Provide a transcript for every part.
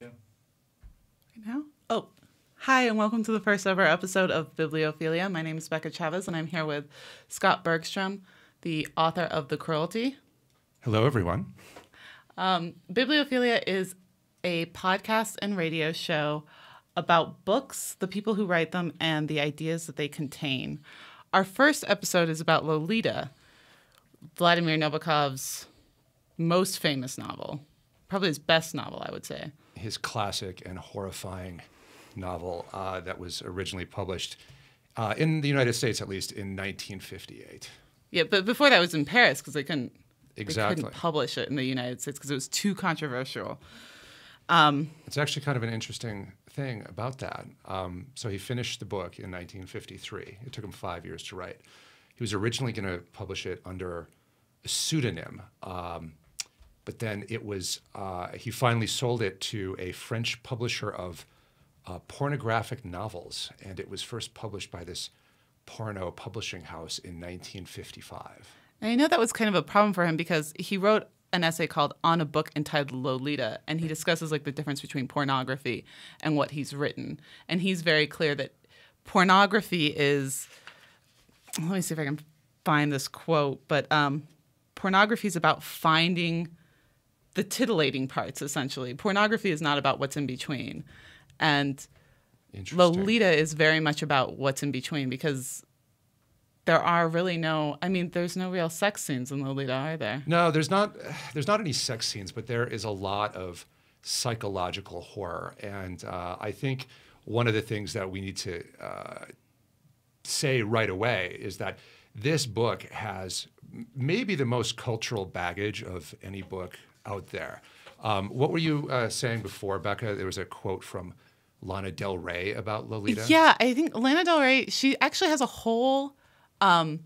Yeah. Right now? Oh, hi, and welcome to the first ever episode of Bibliophilia. My name is Becca Chavez, and I'm here with Scott Bergstrom, the author of The Cruelty. Hello, everyone. Um, Bibliophilia is a podcast and radio show about books, the people who write them, and the ideas that they contain. Our first episode is about Lolita, Vladimir Nabokov's most famous novel, probably his best novel, I would say. His classic and horrifying novel uh, that was originally published uh, in the United States, at least, in 1958. Yeah, but before that was in Paris because they couldn't they Exactly. couldn't publish it in the United States because it was too controversial. Um, It's actually kind of an interesting thing about that. Um, so he finished the book in 1953. It took him five years to write. He was originally going to publish it under a pseudonym, um, but then it was uh, he finally sold it to a French publisher of uh, pornographic novels, and it was first published by this porno publishing house in 1955. And I know that was kind of a problem for him because he wrote an essay called On a Book Entitled Lolita, and he discusses like the difference between pornography and what he's written. And he's very clear that pornography is let me see if I can find this quote, but um, pornography is about finding the titillating parts essentially. Pornography is not about what's in between. And Lolita is very much about what's in between because there are really no I mean there's no real sex scenes in Lolita are there? No, there's not. There's not any sex scenes, but there is a lot of psychological horror, and uh, I think one of the things that we need to uh, say right away is that this book has maybe the most cultural baggage of any book out there. Um, what were you uh, saying before, Becca? There was a quote from Lana Del Rey about Lolita. Yeah, I think Lana Del Rey she actually has a whole um,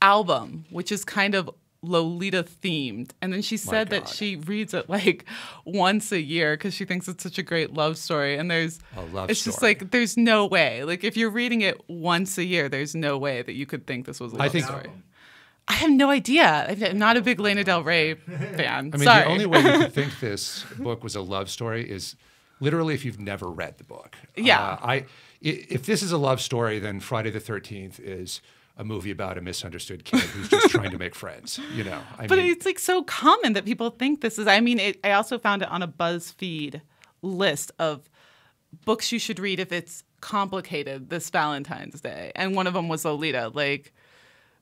album which is kind of Lolita themed, and then she said that she reads it like once a year because she thinks it's such a great love story. And there's A love it's just story. like there's no way like if you're reading it once a year, there's no way that you could think this was a love think- story. I have no idea. I'm not a big Lana Del Rey fan. I mean, Sorry. the only way you could think this book was a love story is literally if you've never read the book. Yeah. Uh, I, if this is a love story, then Friday the 13th is a movie about a misunderstood kid who's just trying to make friends. You know, I But mean, it's like so common that people think this is. I mean, it, I also found it on a BuzzFeed list of books you should read if it's complicated this Valentine's Day, and one of them was Lolita. Like,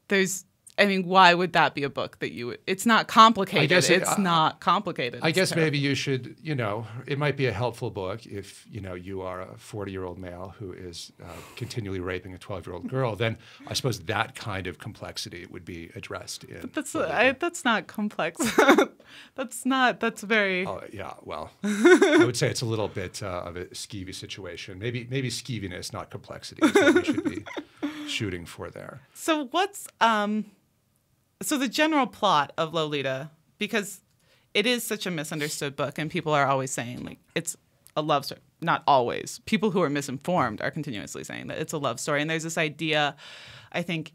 there's. I mean, why would that be a book that you would? It's not complicated. guess it- it's I- not complicated. I guess maybe you should, you know, it might be a helpful book if, you know, you are a 40 year old male who is uh, continually raping a 12 year old girl. Then I suppose that kind of complexity would be addressed in. That's I, that's not complex. that's not. That's very. Oh yeah, well, I would say it's a little bit uh, of a skeevy situation. Maybe maybe skeeviness, not complexity, is what we should be shooting for there. So what's um so the general plot of Lolita because it is such a misunderstood book and people are always saying like it's a love story. Not always. People who are misinformed are continuously saying that it's a love story and there's this idea I think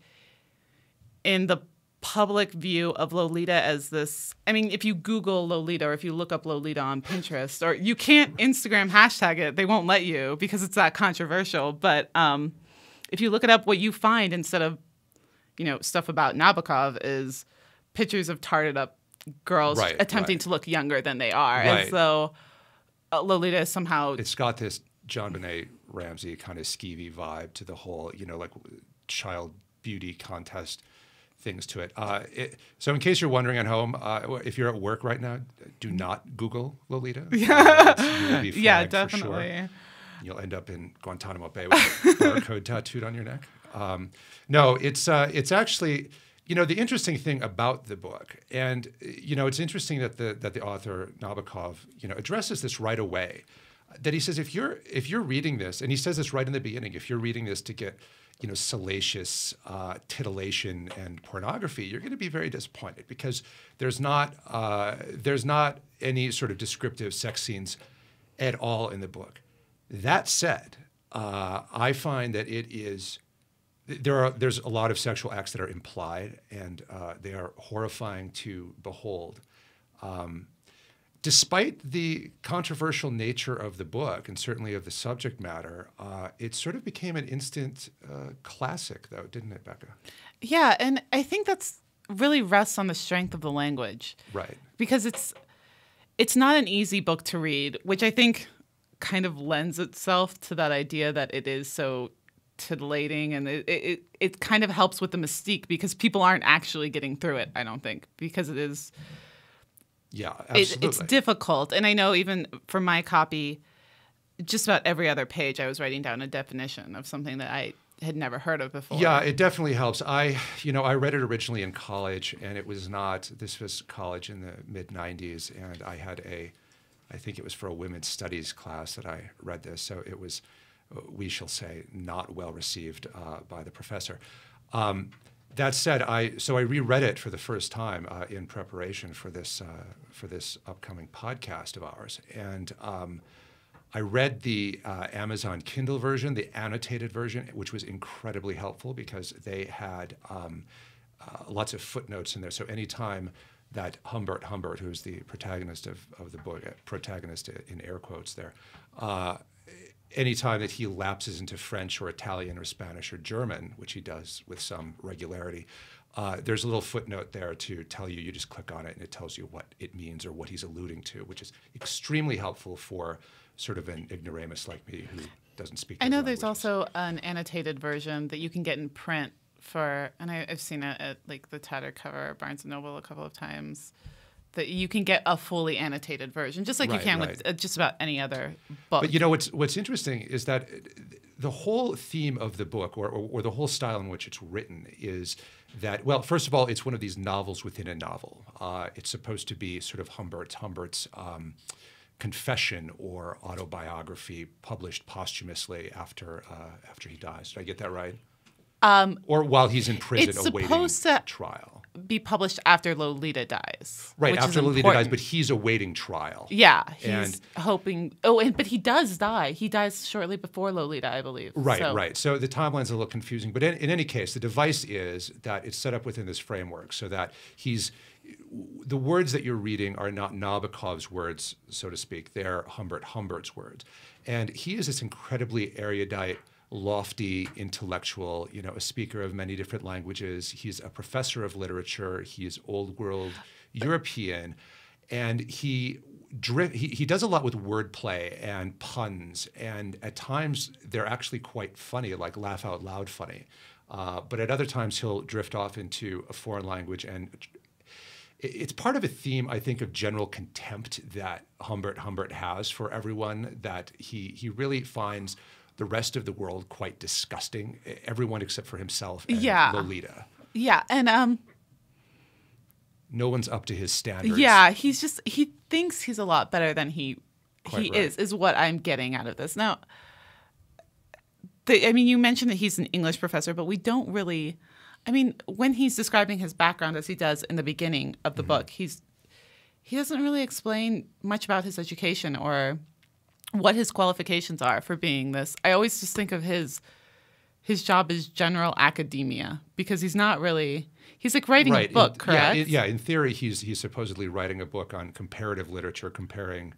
in the public view of Lolita as this I mean if you google Lolita or if you look up Lolita on Pinterest or you can't Instagram hashtag it they won't let you because it's that controversial but um if you look it up what you find instead of you know stuff about Nabokov is pictures of tarted up girls Right, attempting right. to look younger than they are Right. and so uh, Lolita is somehow It's got this JonBenét Ramsey kind of skeevy vibe to the whole, you know, like child beauty contest things to it. Uh, it so, in case you're wondering at home, uh, if you're at work right now, do not Google Lolita. Yeah, be yeah for sure. definitely You'll end up in Guantanamo Bay with a barcode tattooed on your neck. Um, no, it's uh, it's actually you know the interesting thing about the book, and you know it's interesting that the that the author Nabokov you know addresses this right away. That he says if you're if you're reading this, and he says this right in the beginning, if you're reading this to get you know salacious uh, titillation and pornography, you're going to be very disappointed because there's not uh, there's not any sort of descriptive sex scenes at all in the book. That said, uh, I find that it is there are there's a lot of sexual acts that are implied and uh, they are horrifying to behold. Um, despite the controversial nature of the book and certainly of the subject matter, uh, it sort of became an instant uh, classic, though, didn't it, Becca? Yeah, and I think that's really rests on the strength of the language. Right. Because it's it's not an easy book to read, which I think kind of lends itself to that idea that it is so titillating and it, it, it kind of helps with the mystique because people aren't actually getting through it, I don't think, because it is yeah, absolutely. It, it's difficult. And I know even for my copy, just about every other page I was writing down a definition of something that I had never heard of before. Yeah, it definitely helps. I, you know, I read it originally in college, and it was not. This was college in the mid '90s, and I had a, I think it was for a women's studies class that I read this. So it was, we shall say, not well received uh, by the professor. Um, that said, I so I reread it for the first time uh, in preparation for this uh, for this upcoming podcast of ours, and. Um, I read the uh, Amazon Kindle version, the annotated version, which was incredibly helpful because they had um, uh, lots of footnotes in there. So anytime that Humbert Humbert, who's the protagonist of, of the book, protagonist in air quotes there, uh, anytime that he lapses into French or Italian or Spanish or German, which he does with some regularity, uh, there's a little footnote there to tell you. You just click on it and it tells you what it means or what he's alluding to, which is extremely helpful for sort of an ignoramus like me who doesn't speak. I know there's also an annotated version that you can get in print for, and I, have seen it at like the Tattered Cover Barnes and Noble a couple of times. That you can get a fully annotated version, just like right, you can right. with uh, just about any other book. But you know what's what's interesting is that the whole theme of the book, or, or, or the whole style in which it's written, is that well, first of all, it's one of these novels within a novel. Uh, it's supposed to be sort of Humbert's Humbert's. Um, confession or autobiography published posthumously after uh, after he dies. Did I get that right? Um, or while he's in prison it's awaiting supposed to trial. Be published after Lolita dies. Right after Lolita dies, but he's awaiting trial. Yeah, he's and, hoping. Oh, and but he does die. He dies shortly before Lolita, I believe. Right, so. right. So the timeline's a little confusing, but in, in any case, the device is that it's set up within this framework so that he's the words that you're reading are not Nabokov's words, so to speak. They're Humbert Humbert's words. And he is this incredibly erudite, lofty intellectual, you know, a speaker of many different languages. He's a professor of literature. He's old world European. And he he, he does a lot with wordplay and puns, and at times they're actually quite funny, like laugh out loud funny. Uh, but at other times he'll drift off into a foreign language and it's part of a theme, I think, of general contempt that Humbert Humbert has for everyone. That he he really finds the rest of the world quite disgusting. Everyone except for himself and yeah. Lolita. Yeah, and um, no one's up to his standards. Yeah, he's just he thinks he's a lot better than he quite he right. is. Is what I'm getting out of this now. The, I mean, you mentioned that he's an English professor, but we don't really I mean, when he's describing his background as he does in the beginning of the mm-hmm. book, he's he doesn't really explain much about his education or what his qualifications are for being this. I always just think of his his job as general academia because he's not really he's like writing right. a book, in, correct? Yeah in, yeah, in theory he's he's supposedly writing a book on comparative literature comparing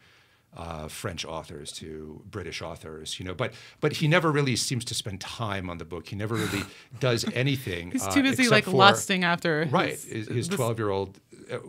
uh, French authors to British authors, you know, but but he never really seems to spend time on the book. He never really does anything. He's too uh, busy like for, lusting after right his twelve year old uh,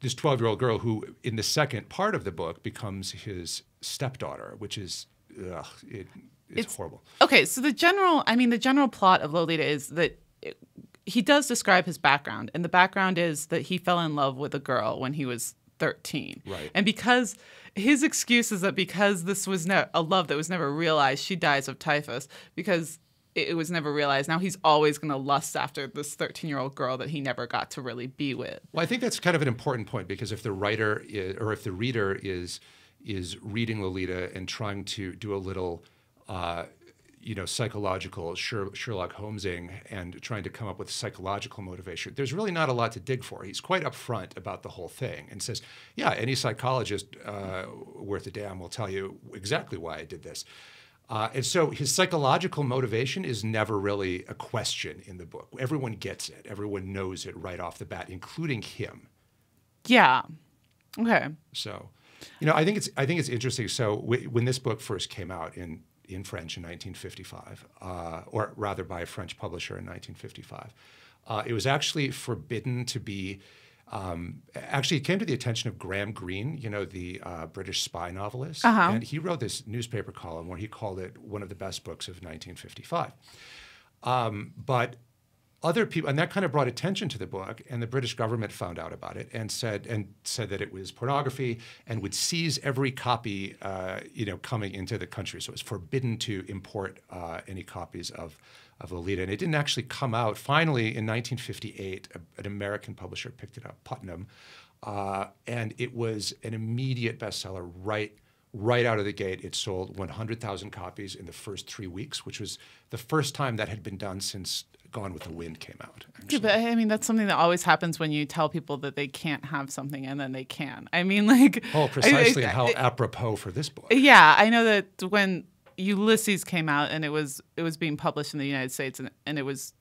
this twelve year old girl who in the second part of the book becomes his stepdaughter, which is ugh, it, it's, it's horrible. Okay, so the general I mean the general plot of Lolita is that. It, he does describe his background, and the background is that he fell in love with a girl when he was 13. Right. And because his excuse is that because this was ne- a love that was never realized, she dies of typhus because it, was never realized. Now he's always going to lust after this 13 year old girl that he never got to really be with. Well, I think that's kind of an important point because if the writer is, or if the reader is is reading Lolita and trying to do a little uh, you know, psychological Sherlock Holmesing and trying to come up with psychological motivation. There's really not a lot to dig for. He's quite upfront about the whole thing and says, "Yeah, any psychologist uh, worth a damn will tell you exactly why I did this." Uh, and so his psychological motivation is never really a question in the book. Everyone gets it. Everyone knows it right off the bat, including him. Yeah. Okay. So You know, I think it's I think it's interesting. So w- when this book first came out in in French in 1955, uh, or rather by a French publisher in 1955, uh, it was actually forbidden to be. Um, actually, it came to the attention of Graham Greene, you know, the uh, British spy novelist, Uh-huh. and he wrote this newspaper column where he called it one of the best books of 1955. Um, but other people, and that kind of brought attention to the book, and the British government found out about it and said and said that it was pornography and would seize every copy, uh, you know, coming into the country. So it was forbidden to import uh, any copies of of Lolita, and it didn't actually come out. Finally, in 1958, a, an American publisher picked it up, Putnam, uh, and it was an immediate bestseller right right out of the gate, it sold 100,000 copies in the first three weeks, which was the first time that had been done since Gone with the Wind came out. Yeah, but I mean that's something that always happens when you tell people that they can't have something and then they can. I mean, like Oh, precisely I- how I- apropos for this book. Yeah, I know that when Ulysses came out and it was it was being published in the United States and, and it was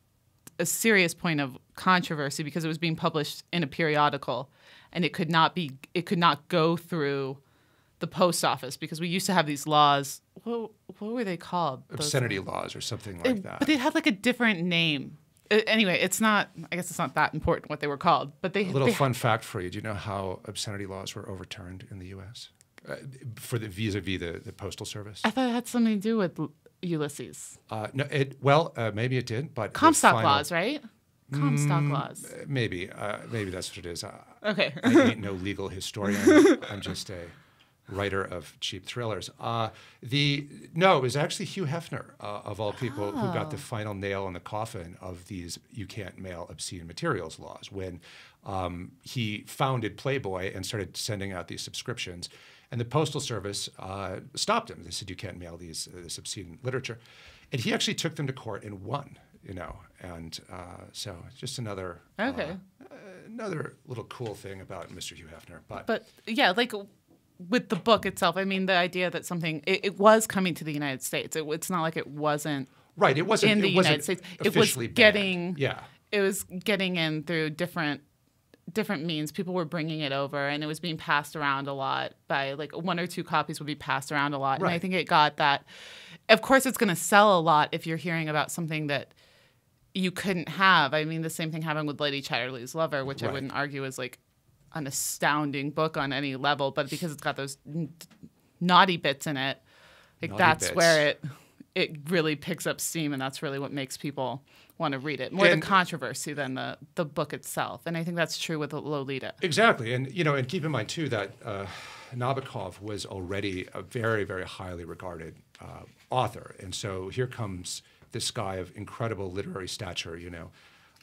a serious point of controversy because it was being published in a periodical and it could not be it could not go through the post office because we used to have these laws. What, what were they called? Those- Obscenity laws or something like it- that. But they had like a different name. Uh, Anyway, it's not. I guess it's not that important what they were called. But they A little they, fun fact for you: Do you know how obscenity laws were overturned in the U.S. Uh, for the vis-a-vis the, the postal service? I thought it had something to do with Ulysses. Uh, no, it well uh, maybe it did, but Comstock final- laws, right? Comstock laws. Uh, Maybe uh, maybe that's what it is. Uh, Okay. I ain't no legal historian. I'm just a writer of cheap thrillers. Uh, the no, it was actually Hugh Hefner uh, of all people who got Oh. the final nail in the coffin of these "you can't mail obscene materials" laws when um, he founded Playboy and started sending out these subscriptions. And the postal service uh, stopped him. They said you can't mail these uh, this obscene literature, and he actually took them to court and won. You know, and uh, so just another uh, Okay. another little cool thing about Mr. Hugh Hefner. But, But yeah, like with the book itself, I mean, the idea that something it, it was coming to the United States. It, it's not like it wasn't right, it wasn't in the it wasn't United States. It was officially banned. getting yeah. it was getting in through different different means. People were bringing it over, and it was being passed around a lot by like one or two copies would be passed around a lot. And I think it got that. Of course, it's going to sell a lot if you're hearing about something that you couldn't have. I mean, the same thing happened with Lady Chatterley's Lover, which I wouldn't argue is like an astounding book on any level, but because it's got those n- naughty bits in it, like Naughty that's bits. where it it really picks up steam, and that's really what makes people want to read it. More And- the controversy than the the book itself, and I think that's true with Lolita. Exactly, and you know, and keep in mind too that uh, Nabokov was already a very, very highly regarded uh, author, and so here comes this guy of incredible literary stature. You know,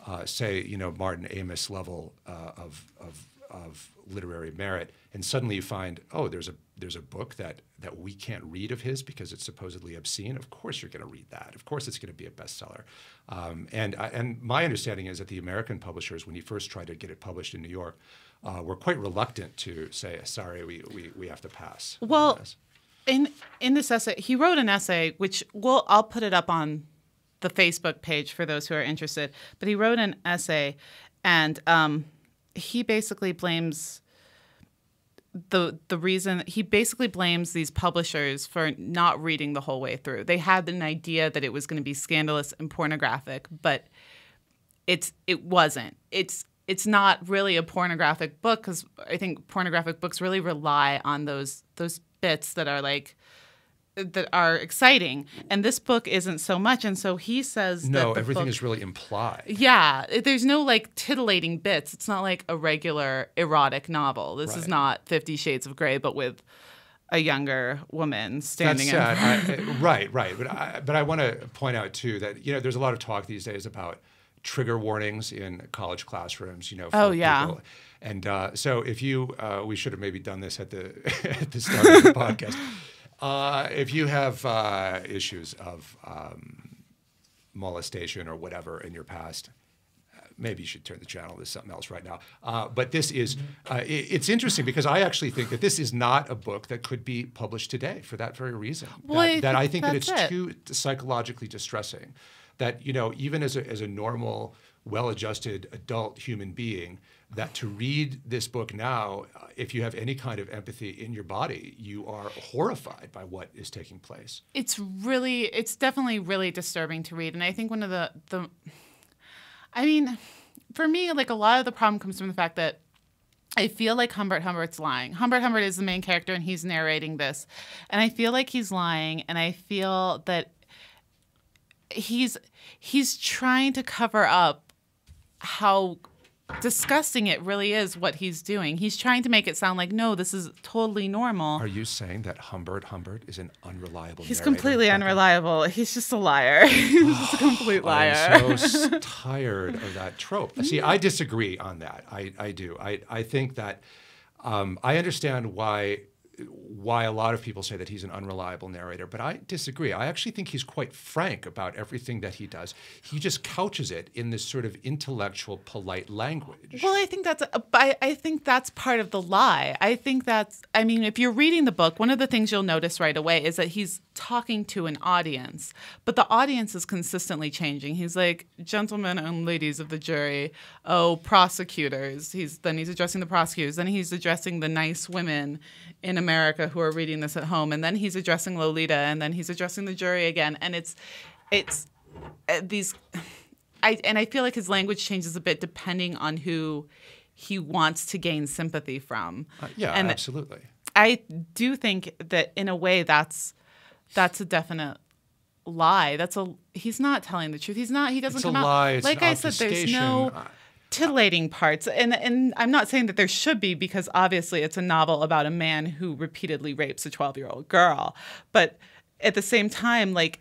uh, say you know Martin Amis level uh, of of of literary merit, and suddenly you find, oh, there's a there's a book that that we can't read of his because it's supposedly obscene. Of course, you're going to read that. Of course, it's going to be a bestseller. Um, and I, and my understanding is that the American publishers, when he first tried to get it published in New York, uh, were quite reluctant to say, sorry, we we, we have to pass. Well, in in this essay, he wrote an essay which we'll I'll put it up on the Facebook page for those who are interested. But he wrote an essay, and um, he basically blames the the reason he basically blames these publishers for not reading the whole way through. They had an idea that it was going to be scandalous and pornographic, but it's it wasn't. It's it's not really a pornographic book because I think pornographic books really rely on those those bits that are like that are exciting, and this book isn't so much. And so he says no, everything book- is really implied. yeah, there's no like titillating bits. It's not like a regular erotic novel. This is not Fifty Shades of Grey, but with a younger woman standing That's in. sad. I, right, right. But I, but I want to point out too that you know there's a lot of talk these days about trigger warnings in college classrooms. You know. For Oh, yeah. people. And uh, so if you, uh, we should have maybe done this at the at the start of the podcast. Uh, if you have uh, issues of um, molestation or whatever in your past, maybe you should turn the channel to something else right now. Uh, but this is, uh, i it's interesting because I actually think that this is not a book that could be published today for that very reason. Well, that, I that I think think that it's it. too psychologically distressing. That, you know, even as a, as a normal, well adjusted adult human being, that to read this book now, uh, if you have any kind of empathy in your body, you are horrified by what is taking place. It's really, it's definitely really disturbing to read. And I think one of the, the, I mean, for me, like a lot of the problem comes from the fact that I feel like Humbert Humbert's lying. Humbert Humbert is the main character and he's narrating this. And I feel like he's lying and I feel that he's he's trying to cover up how disgusting it really is what he's doing. He's trying to make it sound like no, this is totally normal. Are you saying that Humbert Humbert is an unreliable? He's narrator? completely unreliable. He's just a liar. He's just a complete liar. I'm so tired of that trope. See, I disagree on that. I, I do. I, I think that um, I understand why why a lot of people say that he's an unreliable narrator, but I disagree. I actually think he's quite frank about everything that he does. He just couches it in this sort of intellectual, polite language. Well, I think that's a, I, I think that's part of the lie. I think that's I mean, if you're reading the book, one of the things you'll notice right away is that he's talking to an audience, but the audience is consistently changing. He's like, "Gentlemen and ladies of the jury, oh, prosecutors." He's then he's addressing the prosecutors, then he's addressing the nice women in America who are reading this at home, and then he's addressing Lolita, and then he's addressing the jury again, and it's it's uh, these I and I feel like his language changes a bit depending on who he wants to gain sympathy from. Uh, yeah, and absolutely. I do think that in a way that's that's a definite lie. That's a he's not telling the truth. He's not. He doesn't It's a come out lie, like I said. There's no titillating parts, and and I'm not saying that there should be because obviously it's a novel about a man who repeatedly rapes a 12 year old girl, but at the same time, like.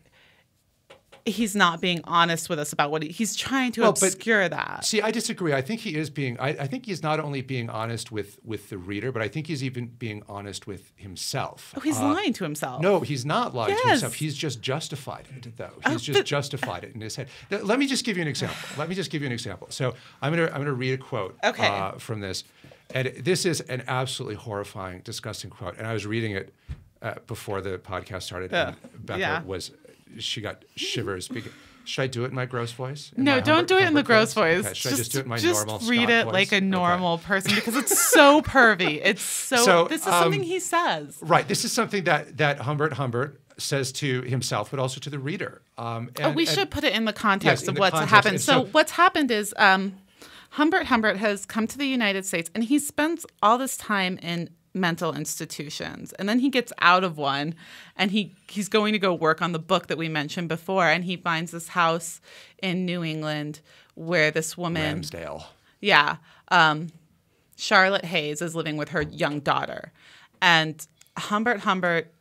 He's not being honest with us about what he, he's trying to Well, but- obscure that. See, I disagree. I think he is being. I, I think he's not only being honest with with the reader, but I think he's even being honest with himself. Oh, he's Uh, lying to himself. No, he's not lying to himself. He's just justified it, though. He's Oh, just but- justified it in his head. Let me just give you an example. Let me just give you an example. So I'm gonna I'm gonna read a quote Okay. uh, from this, and this is an absolutely horrifying, disgusting quote. And I was reading it uh, before the podcast started, and Becca yeah. was she got shivers. Because, should I do it in my gross voice? In No, don't do it in the gross voice. Okay, should I just do it in my just normal read Scott it voice? like a Okay. normal person because it's so pervy. It's so. So, this is something um, he says. Right. This is something that that Humbert Humbert says to himself, but also to the reader. Um, Oh, we and- should put it in the context in of the what's context. happened. So, so- what's happened is um, Humbert Humbert has come to the United States and he spends all this time in mental institutions and then he gets out of one and he he's going to go work on the book that we mentioned before and he finds this house in New England where this woman Ramsdale. Yeah. Um, Charlotte Haze is living with her young daughter. And Humbert Humbert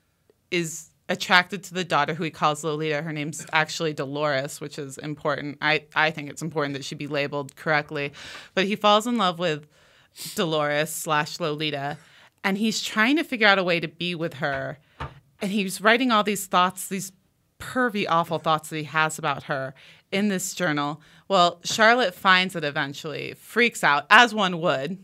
is attracted to the daughter who he calls Lolita. Her name's actually Dolores, which is important. I, I think it's important that she be labeled correctly. But he falls in love with Dolores slash Lolita. And he's trying to figure out a way to be with her. And he's writing all these thoughts, these pervy, awful thoughts that he has about her in this journal. Well, Charlotte finds it eventually, freaks out, as one would.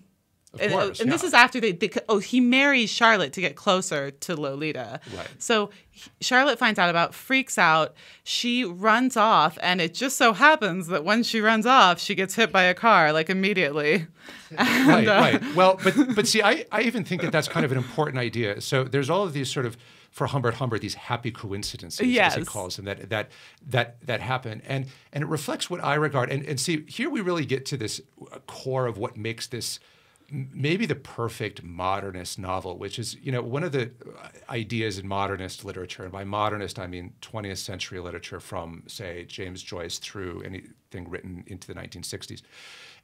And, course, and this is after they, they, oh, he marries Charlotte to get closer to Lolita. Right. So he- Charlotte finds out about, freaks out. She runs off, and it just so happens that when she runs off, she gets hit by a car like immediately. right, uh, right. Well, but but see, I, I even think that that's kind of an important idea. So there's all of these sort of for Humbert Humbert these happy coincidences, as he calls them, that that that that happen, and and it reflects what I regard. And and see, here we really get to this uh, core of what makes this maybe the perfect modernist novel, which is you know one of the ideas in modernist literature, and by modernist I mean 20th century literature from say James Joyce through anything written into the 1960s,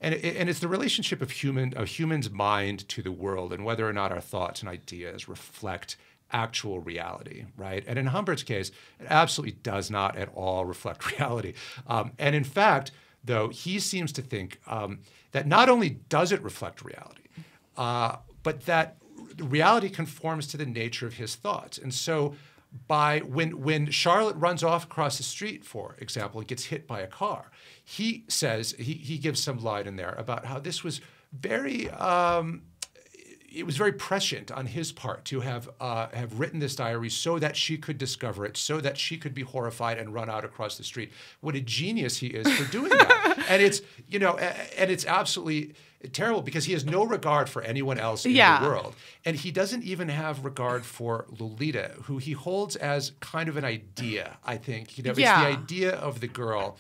and and it's the relationship of human a human's mind to the world, and whether or not our thoughts and ideas reflect actual reality, right? And in Humbert's case, it absolutely does not at all reflect reality. Um, and in fact, though, he seems to think um, that not only does it reflect reality, uh, but that reality conforms to the nature of his thoughts. And so, by when when Charlotte runs off across the street, for example, and gets hit by a car, he says he he gives some line in there about how this was very. Um, it was very prescient on his part to have uh, have written this diary so that she could discover it, so that she could be horrified and run out across the street. What a genius he is for doing that! and it's you know, and it's absolutely terrible because he has no regard for anyone else in Yeah. the world, and he doesn't even have regard for Lolita, who he holds as kind of an idea. I think you know, Yeah. it's the idea of the girl,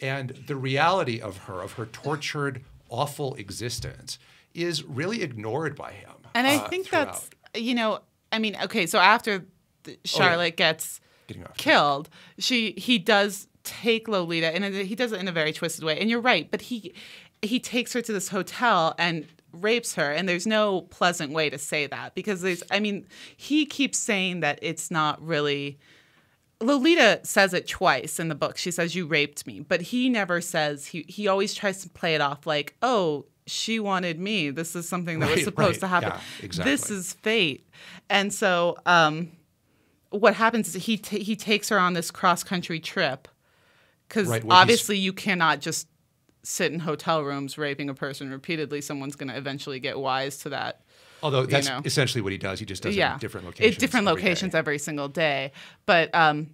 and the reality of her, of her tortured, awful existence, is really ignored by him. And I uh, think throughout. that's, you know, I mean, okay, so after the, Charlotte gets Getting off. killed, she he does take Lolita, and he does it in a very twisted way. And you're right, but he he takes her to this hotel and rapes her, and there's no pleasant way to say that because there's, I mean, he keeps saying that it's not really. Lolita says it twice in the book. She says, You raped me. But he never says, he, he always tries to play it off like, Oh, she wanted me. This is something that was supposed right. to happen. Yeah, exactly. This is fate. And so, um, what happens is he, he takes her on this cross country trip because Right, obviously you cannot just sit in hotel rooms raping a person repeatedly. Someone's going to eventually get wise to that Although that's know. essentially what he does. He just does it in different locations. At different every day. locations every single day. But um,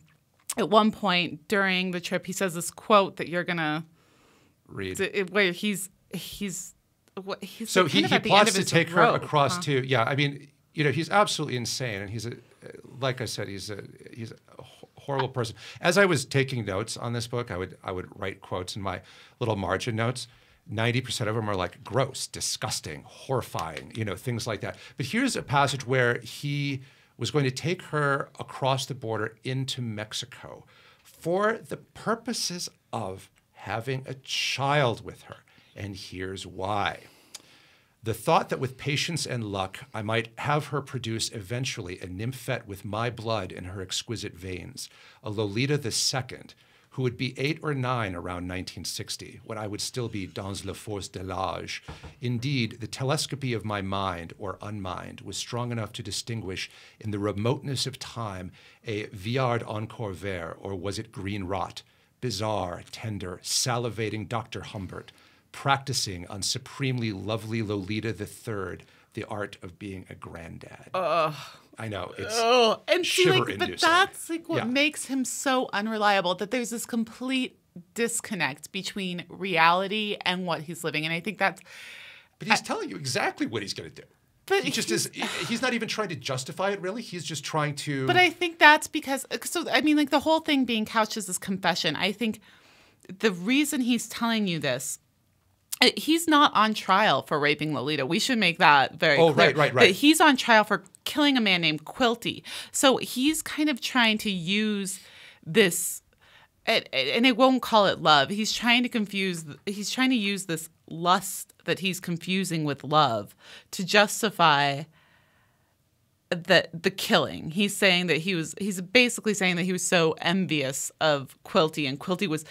at one point during the trip, he says this quote that you're gonna, Read. th- where he's he's what he's So kind he, of he at the end plots to take her across huh? to yeah. I mean, you know, he's absolutely insane, and he's a like I said, he's a he's a horrible person. As I was taking notes on this book, I would I would write quotes in my little margin notes. Ninety percent of them are like gross, disgusting, horrifying, you know, things like that. But here's a passage where he was going to take her across the border into Mexico for the purposes of having a child with her. And here's why. The thought that with patience and luck, I might have her produce eventually a nymphette with my blood in her exquisite veins, a Lolita Second, who would be eight or nine around 1960, when I would still be dans la force de l'âge. Indeed, the telescopy of my mind, or unmind, was strong enough to distinguish in the remoteness of time a vieillard encore vert, or was it green rot, bizarre, tender, salivating Dr. Humbert, practicing on supremely lovely Lolita III the art of being a granddad. I know it's Oh, and see, like, but that's like what Yeah. makes him so unreliable. That there's this complete disconnect between reality and what he's living, and I think that's. but he's telling you exactly what he's going to do. But he just is. He's not even trying to justify it. Really, he's just trying to. But I think that's because so I mean like the whole thing being couched as this confession. I think the reason he's telling you this uh, Uh, he's not on trial for raping Lolita. We should make that very Oh, clear. right, right, right. That he's on trial for killing a man named Quilty. So he's kind of trying to use this and, and it won't call it love. He's trying to confuse he's trying to use this lust that he's confusing with love to justify the the killing. He's saying that he was he's basically saying that he was so envious of Quilty and Quilty was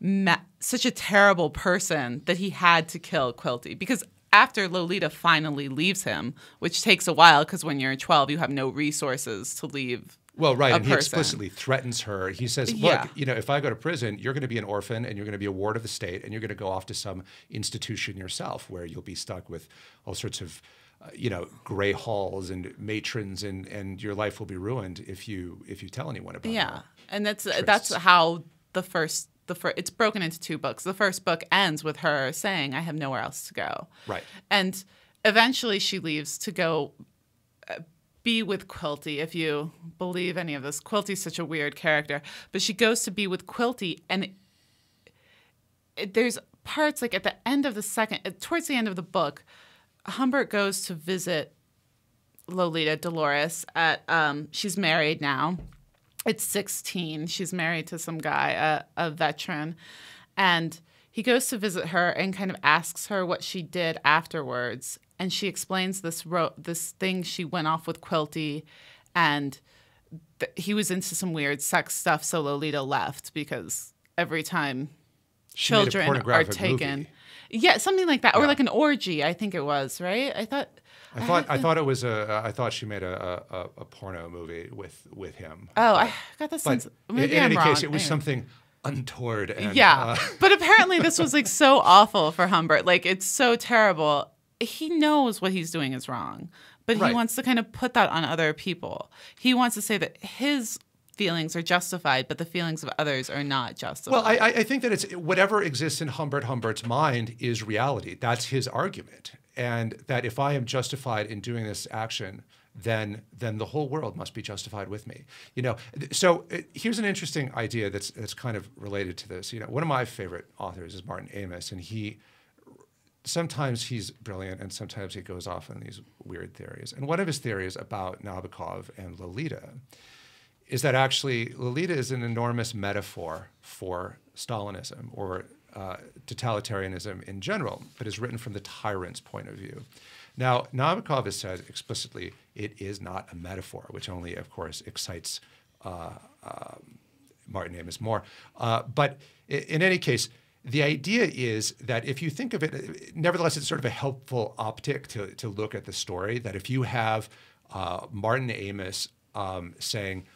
ma- such a terrible person that he had to kill Quilty because after Lolita finally leaves him, which takes a while because when you're 12 you have no resources to leave Well, right, and he explicitly threatens her. He says, "Look, Yeah. you know, if I go to prison, you're going to be an orphan, and you're going to be a ward of the state, and you're going to go off to some institution yourself, where you'll be stuck with all sorts of, uh, you know, gray halls and matrons, and and your life will be ruined if you if you tell anyone about it." Yeah, and that's that's how the first the first it's broken into two books. The first book ends with her saying, "I have nowhere else to go." Right. And eventually, she leaves to go uh, be with Quilty. If you believe any of this, Quilty's such a weird character, but she goes to be with Quilty, and it, it- there's parts like at the end of the second, uh, towards the end of the book, Humbert goes to visit Lolita Dolores at um, she's married now. It's 16. She's married to some guy, a, a veteran. And he goes to visit her and kind of asks her what she did afterwards. And she explains this ro- this thing she went off with Quilty and th- he was into some weird sex stuff so Lolita left because every time She children are taken movie. yeah something like that or like an orgy i think it was right i thought I thought I thought it was a I thought she made a, a, a porno movie with with him. oh i got the sense in, maybe in any wrong. case, it was Anyway. something untoward. And, yeah uh, but apparently this was like so awful for humbert like it's so terrible he knows what he's doing is wrong, but he wants to kind of put that on other people. He wants to say that his feelings are justified, but the feelings of others are not justified. Well, I, I I think that it's whatever exists in Humbert Humbert's mind is reality. That's his argument, and that if I am justified in doing this action, then then the whole world must be justified with me. You know. So uh, here's an interesting idea that's that's kind of related to this. You know, one of my favorite authors is Martin Amis, and he sometimes he's brilliant and sometimes he goes off on these weird theories. And one of his theories about Nabokov and Lolita is that actually Lolita is an enormous metaphor for Stalinism or uh, totalitarianism in general, but is written from the tyrant's point of view. Now, Nabokov has said explicitly it is not a metaphor, which only, of course, excites uh, um, Martin Amis more. Uh, but in any case, the idea is that if you think of it, nevertheless, it's sort of a helpful optic to, to look at the story. That if you have uh, Martin Amis um, saying,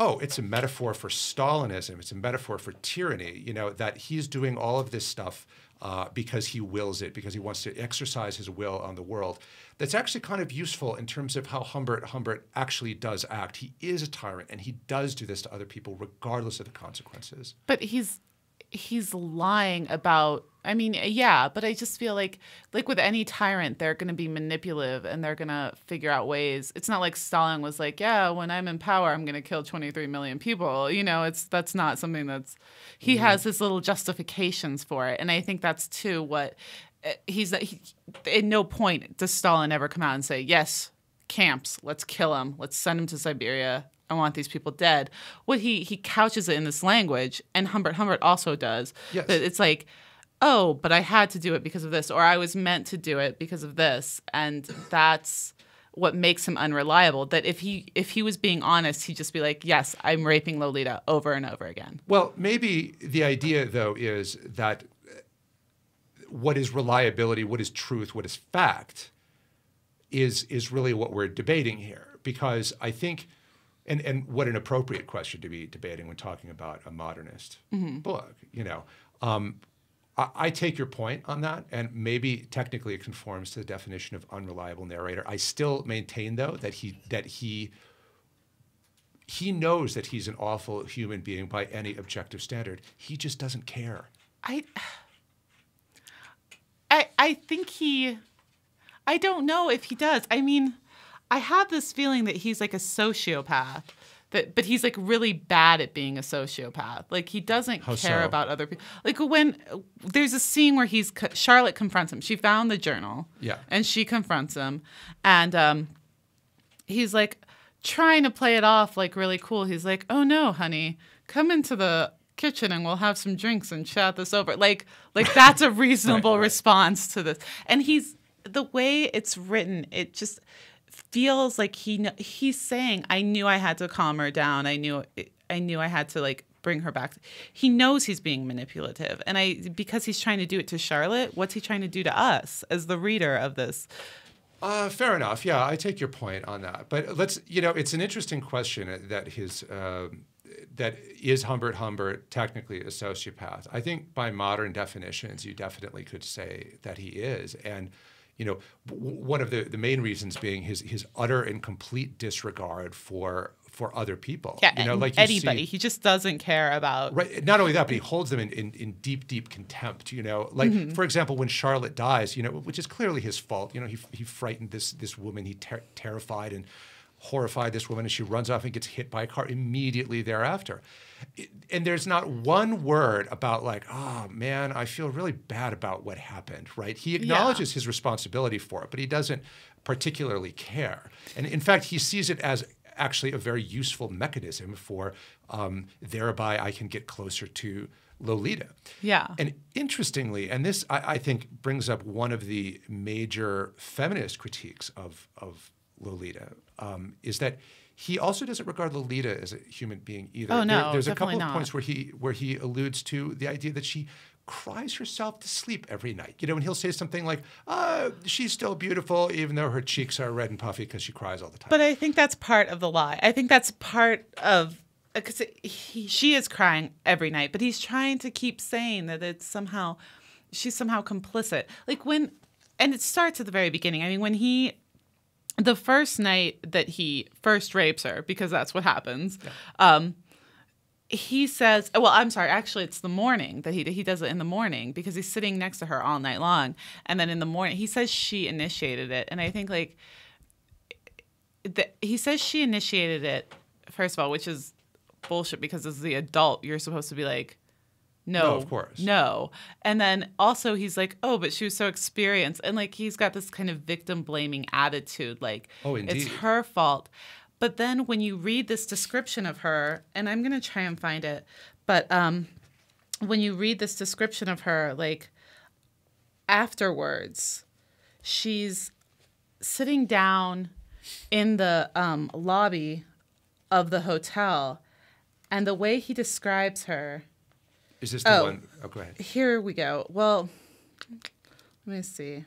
oh, it's a metaphor for Stalinism, it's a metaphor for tyranny, you know, that he's doing all of this stuff uh, because he wills it, because he wants to exercise his will on the world. That's actually kind of useful in terms of how Humbert Humbert actually does act. He is a tyrant and he does do this to other people regardless of the consequences. but he's he's lying about I mean, yeah, but I just feel like like with any tyrant, they're going to be manipulative and they're going to figure out ways. It's not like Stalin was like, "Yeah, when I'm in power, I'm going to kill 23 million people." You know, it's that's not something that's he has his little justifications for it. And I think that's too what uh, he's he, at no point does Stalin ever come out and say, "Yes, camps, let's kill him. Let's send him to Siberia. I want these people dead." What he he couches it in this language, and Humbert Humbert also does. Yes. It's like, oh, but I had to do it because of this, or I was meant to do it because of this, and that's what makes him unreliable. That if he if he was being honest, he'd just be like, "Yes, I'm raping Lolita over and over again." Well, maybe the idea, though, is that what is reliability, what is truth, what is fact, is is really what we're debating here. Because I think, and and what an appropriate question to be debating when talking about a modernist book. You know, um, I, I take your point on that, and maybe technically it conforms to the definition of unreliable narrator. I still maintain, though, that he that he he knows that he's an awful human being by any objective standard. He just doesn't care. I I I think he I don't know if he does. I mean, I have this feeling that he's like a sociopath. That, but he's like really bad at being a sociopath. Like he doesn't How care so? about other people. Like when there's a scene where he's Charlotte confronts him. She found the journal. Yeah. And she confronts him, and um, he's like trying to play it off like really cool. He's like, "Oh no, honey, come into the kitchen and we'll have some drinks and chat this over." Like, like that's a reasonable right. response to this. And he's the way it's written. It just feels like he he's saying, "I knew I had to calm her down. I knew I knew I had to like." bring her back he knows he's being manipulative and i because he's trying to do it to charlotte what's he trying to do to us as the reader of this Uh, fair enough. Yeah, I take your point on that. But let's, you know, it's an interesting question that his, um that is Humbert Humbert technically a sociopath? I think by modern definitions, you definitely could say that he is. And, you know, one of the, the main reasons being his, his utter and complete disregard for for other people. Yeah, you know, like you anybody. See, he just doesn't care about. Right. Not only that, but he holds them in, in, in deep, deep contempt. You know, like Mm-hmm. for example, when Charlotte dies, you know, which is clearly his fault. You know, he, he frightened this this woman. He ter- terrified and horrified this woman, and she runs off and gets hit by a car immediately thereafter. And there's not one word about like, oh man, I feel really bad about what happened. Right. He acknowledges his responsibility for it, but he doesn't particularly care. And in fact, he sees it as actually a very useful mechanism for um, thereby I can get closer to Lolita. Yeah. And interestingly, and this I, I think brings up one of the major feminist critiques of, of Lolita, um, is that he also doesn't regard Lolita as a human being either. Oh, no, there's a couple of not. points where he where he alludes to the idea that she cries herself to sleep every night. You know, and he'll say something like, uh, "She's still beautiful, even though her cheeks are red and puffy because she cries all the time." But I think that's part of the lie. I think that's part of because she is crying every night, but he's trying to keep saying that it's somehow she's somehow complicit. Like when and it starts at the very beginning. I mean, when he the first night that he first rapes her, because that's what happens. Um, he says, "Well, I'm sorry. Actually, it's the morning that he he does it in the morning because he's sitting next to her all night long, and then in the morning he says she initiated it, and I think like that he says she initiated it first of all, which is bullshit because as the adult you're supposed to be like." No, No, of course. No. And then also he's like, oh, but she was so experienced. And like he's got this kind of victim blaming attitude. Like, Oh, it's her fault. But then when you read this description of her, and I'm going to try and find it, but um, when you read this description of her, like afterwards, she's sitting down in the um, lobby of the hotel. And the way he describes her, Is this the Oh. one? Oh, go ahead. here we go. Well, let me see.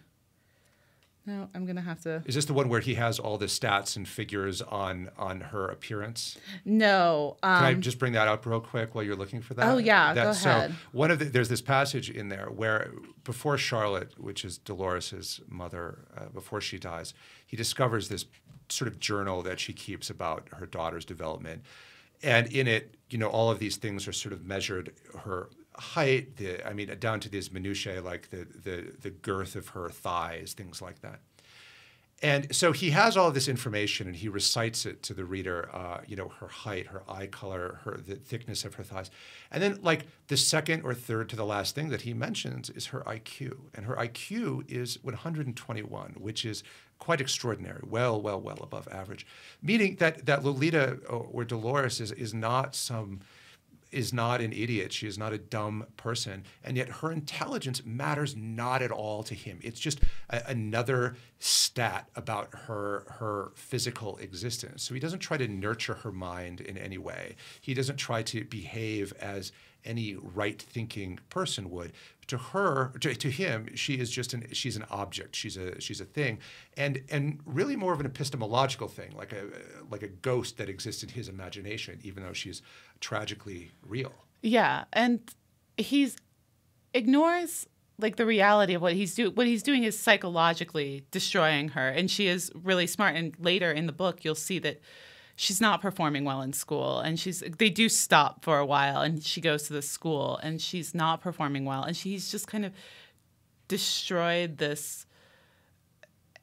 No, I'm gonna have to. Is this the one where he has all the stats and figures on on her appearance? No. Can I Um, just bring that up real quick while you're looking for that? Oh, yeah, That- go so ahead. one of the, there's this passage in there where before Charlotte, which is Dolores's mother, uh, before she dies, he discovers this sort of journal that she keeps about her daughter's development, and in it, you know, all of these things are sort of measured her height, the I mean, down to these minutiae like the the the girth of her thighs, things like that. And so he has all this information and he recites it to the reader, uh, you know, her height, her eye color, her the thickness of her thighs. And then like the second or third to the last thing that he mentions is her IQ. And her IQ is 121, which is quite extraordinary, well, well, well above average. Meaning that that Lolita or, or Dolores is is not some is not an idiot. She is not a dumb person. And yet her intelligence matters not at all to him. It's just a, another stat about her, her physical existence. So he doesn't try to nurture her mind in any way. He doesn't try to behave as any right thinking person would. To her, to, to him, she is just an she's an object. She's a she's a thing, and and really more of an epistemological thing, like a like a ghost that exists in his imagination, even though she's tragically real. yeah, and he's ignores like the reality of what he's doing. What he's doing is psychologically destroying her, and she is really smart. And later in the book, you'll see that she's not performing well in school, and she's they do stop for a while, and she goes to the school, and she's not performing well, and she's just kind of destroyed this.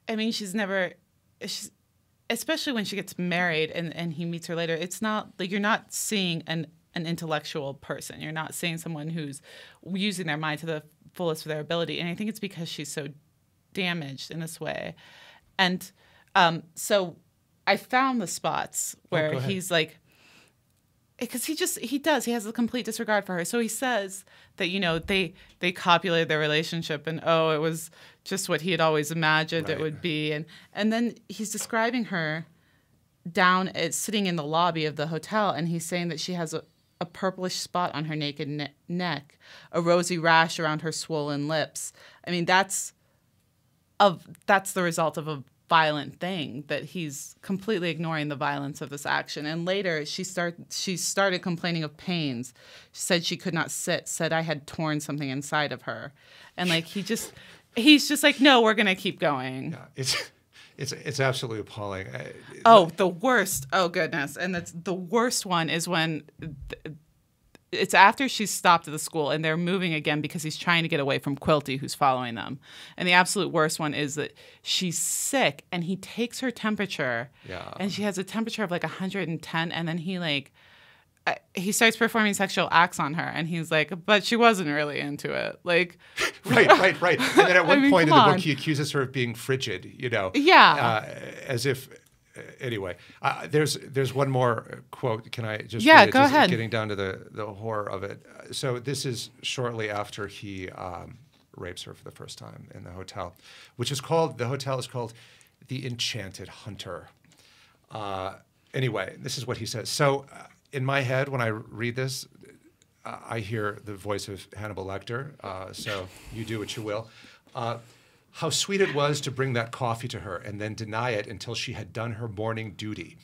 I mean, she's never, she's, especially when she gets married and, and he meets her later. It's not like you're not seeing an an intellectual person. You're not seeing someone who's using their mind to the fullest of their ability. And I think it's because she's so damaged in this way. And um, so I found the spots oh, where Oh, he's like, because he just he does he has a complete disregard for her. So he says that you know they they copulated their relationship and oh it was just what he had always imagined it would be. And and then he's describing her down at sitting in the lobby of the hotel and he's saying that she has a, a purplish spot on her naked ne- neck a rosy rash around her swollen lips. I mean that's of that's the result of a violent thing that he's completely ignoring the violence of this action. And later she start she started complaining of pains. She said she could not sit said i had torn something inside of her. And like he just he's just like no we're gonna keep going. Yeah, it's it's it's absolutely appalling. I- oh the worst. Oh goodness. And that's the worst one is when th- it's after she's stopped at the school and they're moving again because he's trying to get away from Quilty, who's following them. And the absolute worst one is that she's sick and he takes her temperature. Yeah. And she has a temperature of like 110. And then he like, uh, he starts performing sexual acts on her. And he's like, but she wasn't really into it. Like, right, right, right. And then at one mean, point in the on. book, he accuses her of being frigid. You know. Yeah. Uh, as if. Anyway, uh, there's there's one more quote. Can I just Yeah, go Just ahead. Getting down to the the horror of it. Uh, So this is shortly after he um, rapes her for the first time in the hotel, which is called the hotel is called the Enchanted Hunter. Uh, anyway, this is what he says. So, uh, in my head, when I read this, uh, I hear the voice of Hannibal Lecter. Uh, so, you do what you will. How sweet it was to bring that coffee to her and then deny it until she had done her morning duty.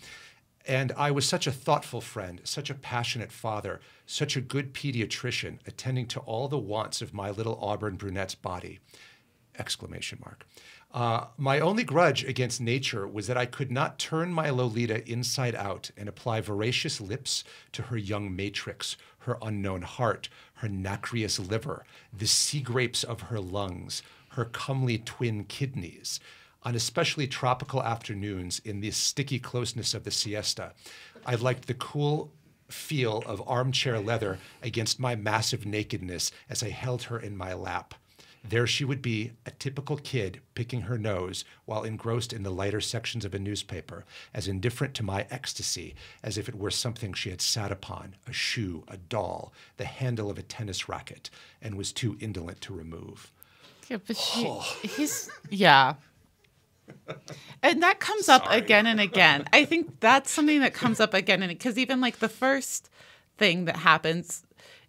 And I was such a thoughtful friend, such a passionate father, such a good pediatrician, attending to all the wants of my little auburn brunette's body. Exclamation mark. Uh, my only grudge against nature was that I could not turn my Lolita inside out and apply voracious lips to her young matrix, her unknown heart, her nacreous liver, the sea grapes of her lungs, her comely twin kidneys. On especially tropical afternoons in the sticky closeness of the siesta, I liked the cool feel of armchair leather against my massive nakedness as I held her in my lap. There she would be, a typical kid picking her nose while engrossed in the lighter sections of a newspaper, as indifferent to my ecstasy as if it were something she had sat upon a shoe, a doll, the handle of a tennis racket, and was too indolent to remove. Yeah, but she, he's yeah. And that comes up again and again. I think that's something that comes up again and because even like the first thing that happens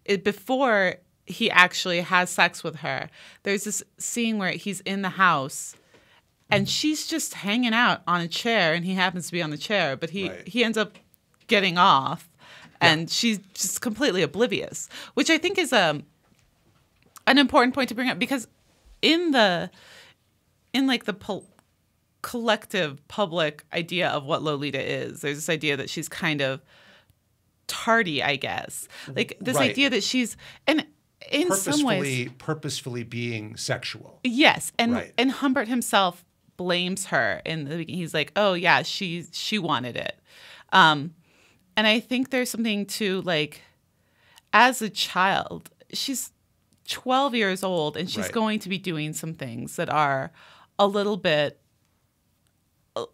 it, before he actually has sex with her, there's this scene where he's in the house and she's just hanging out on a chair and he happens to be on the chair, but he Right. he ends up getting off and she's just completely oblivious, which I think is um an important point to bring up because in the in like the pol- collective public idea of what Lolita is, there's this idea that she's kind of tardy, I guess. Like this Right. idea that she's and in some ways Purposefully, purposefully being sexual. Yes, and Right. and Humbert himself blames her in the beginning. He's like, "Oh yeah, she she wanted it," um, and I think there's something to like, as a child, she's 12 years old and she's Right. going to be doing some things that are a little bit. uh,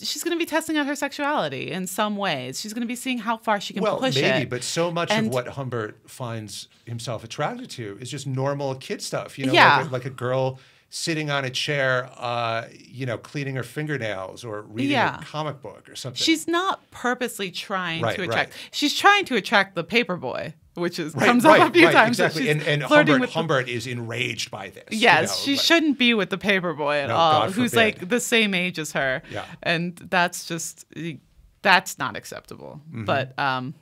She's going to be testing out her sexuality in some ways. She's going to be seeing how far she can Well, push maybe, it. but so much And- of what Humbert finds himself attracted to is just normal kid stuff. You know, Yeah. like, a, like a girl sitting on a chair, uh, you know, cleaning her fingernails or reading Yeah. a comic book or something. She's not purposely trying Right, to right. attract. She's trying to attract the paper boy, which is right, comes right, up a few right, times. Exactly. And, and Humbert, Humbert is enraged by this. you yes, know, she like- shouldn't be with the paper boy at No, all, who's like the same age as her. Yeah. and that's just that's not acceptable. Mm-hmm. But um,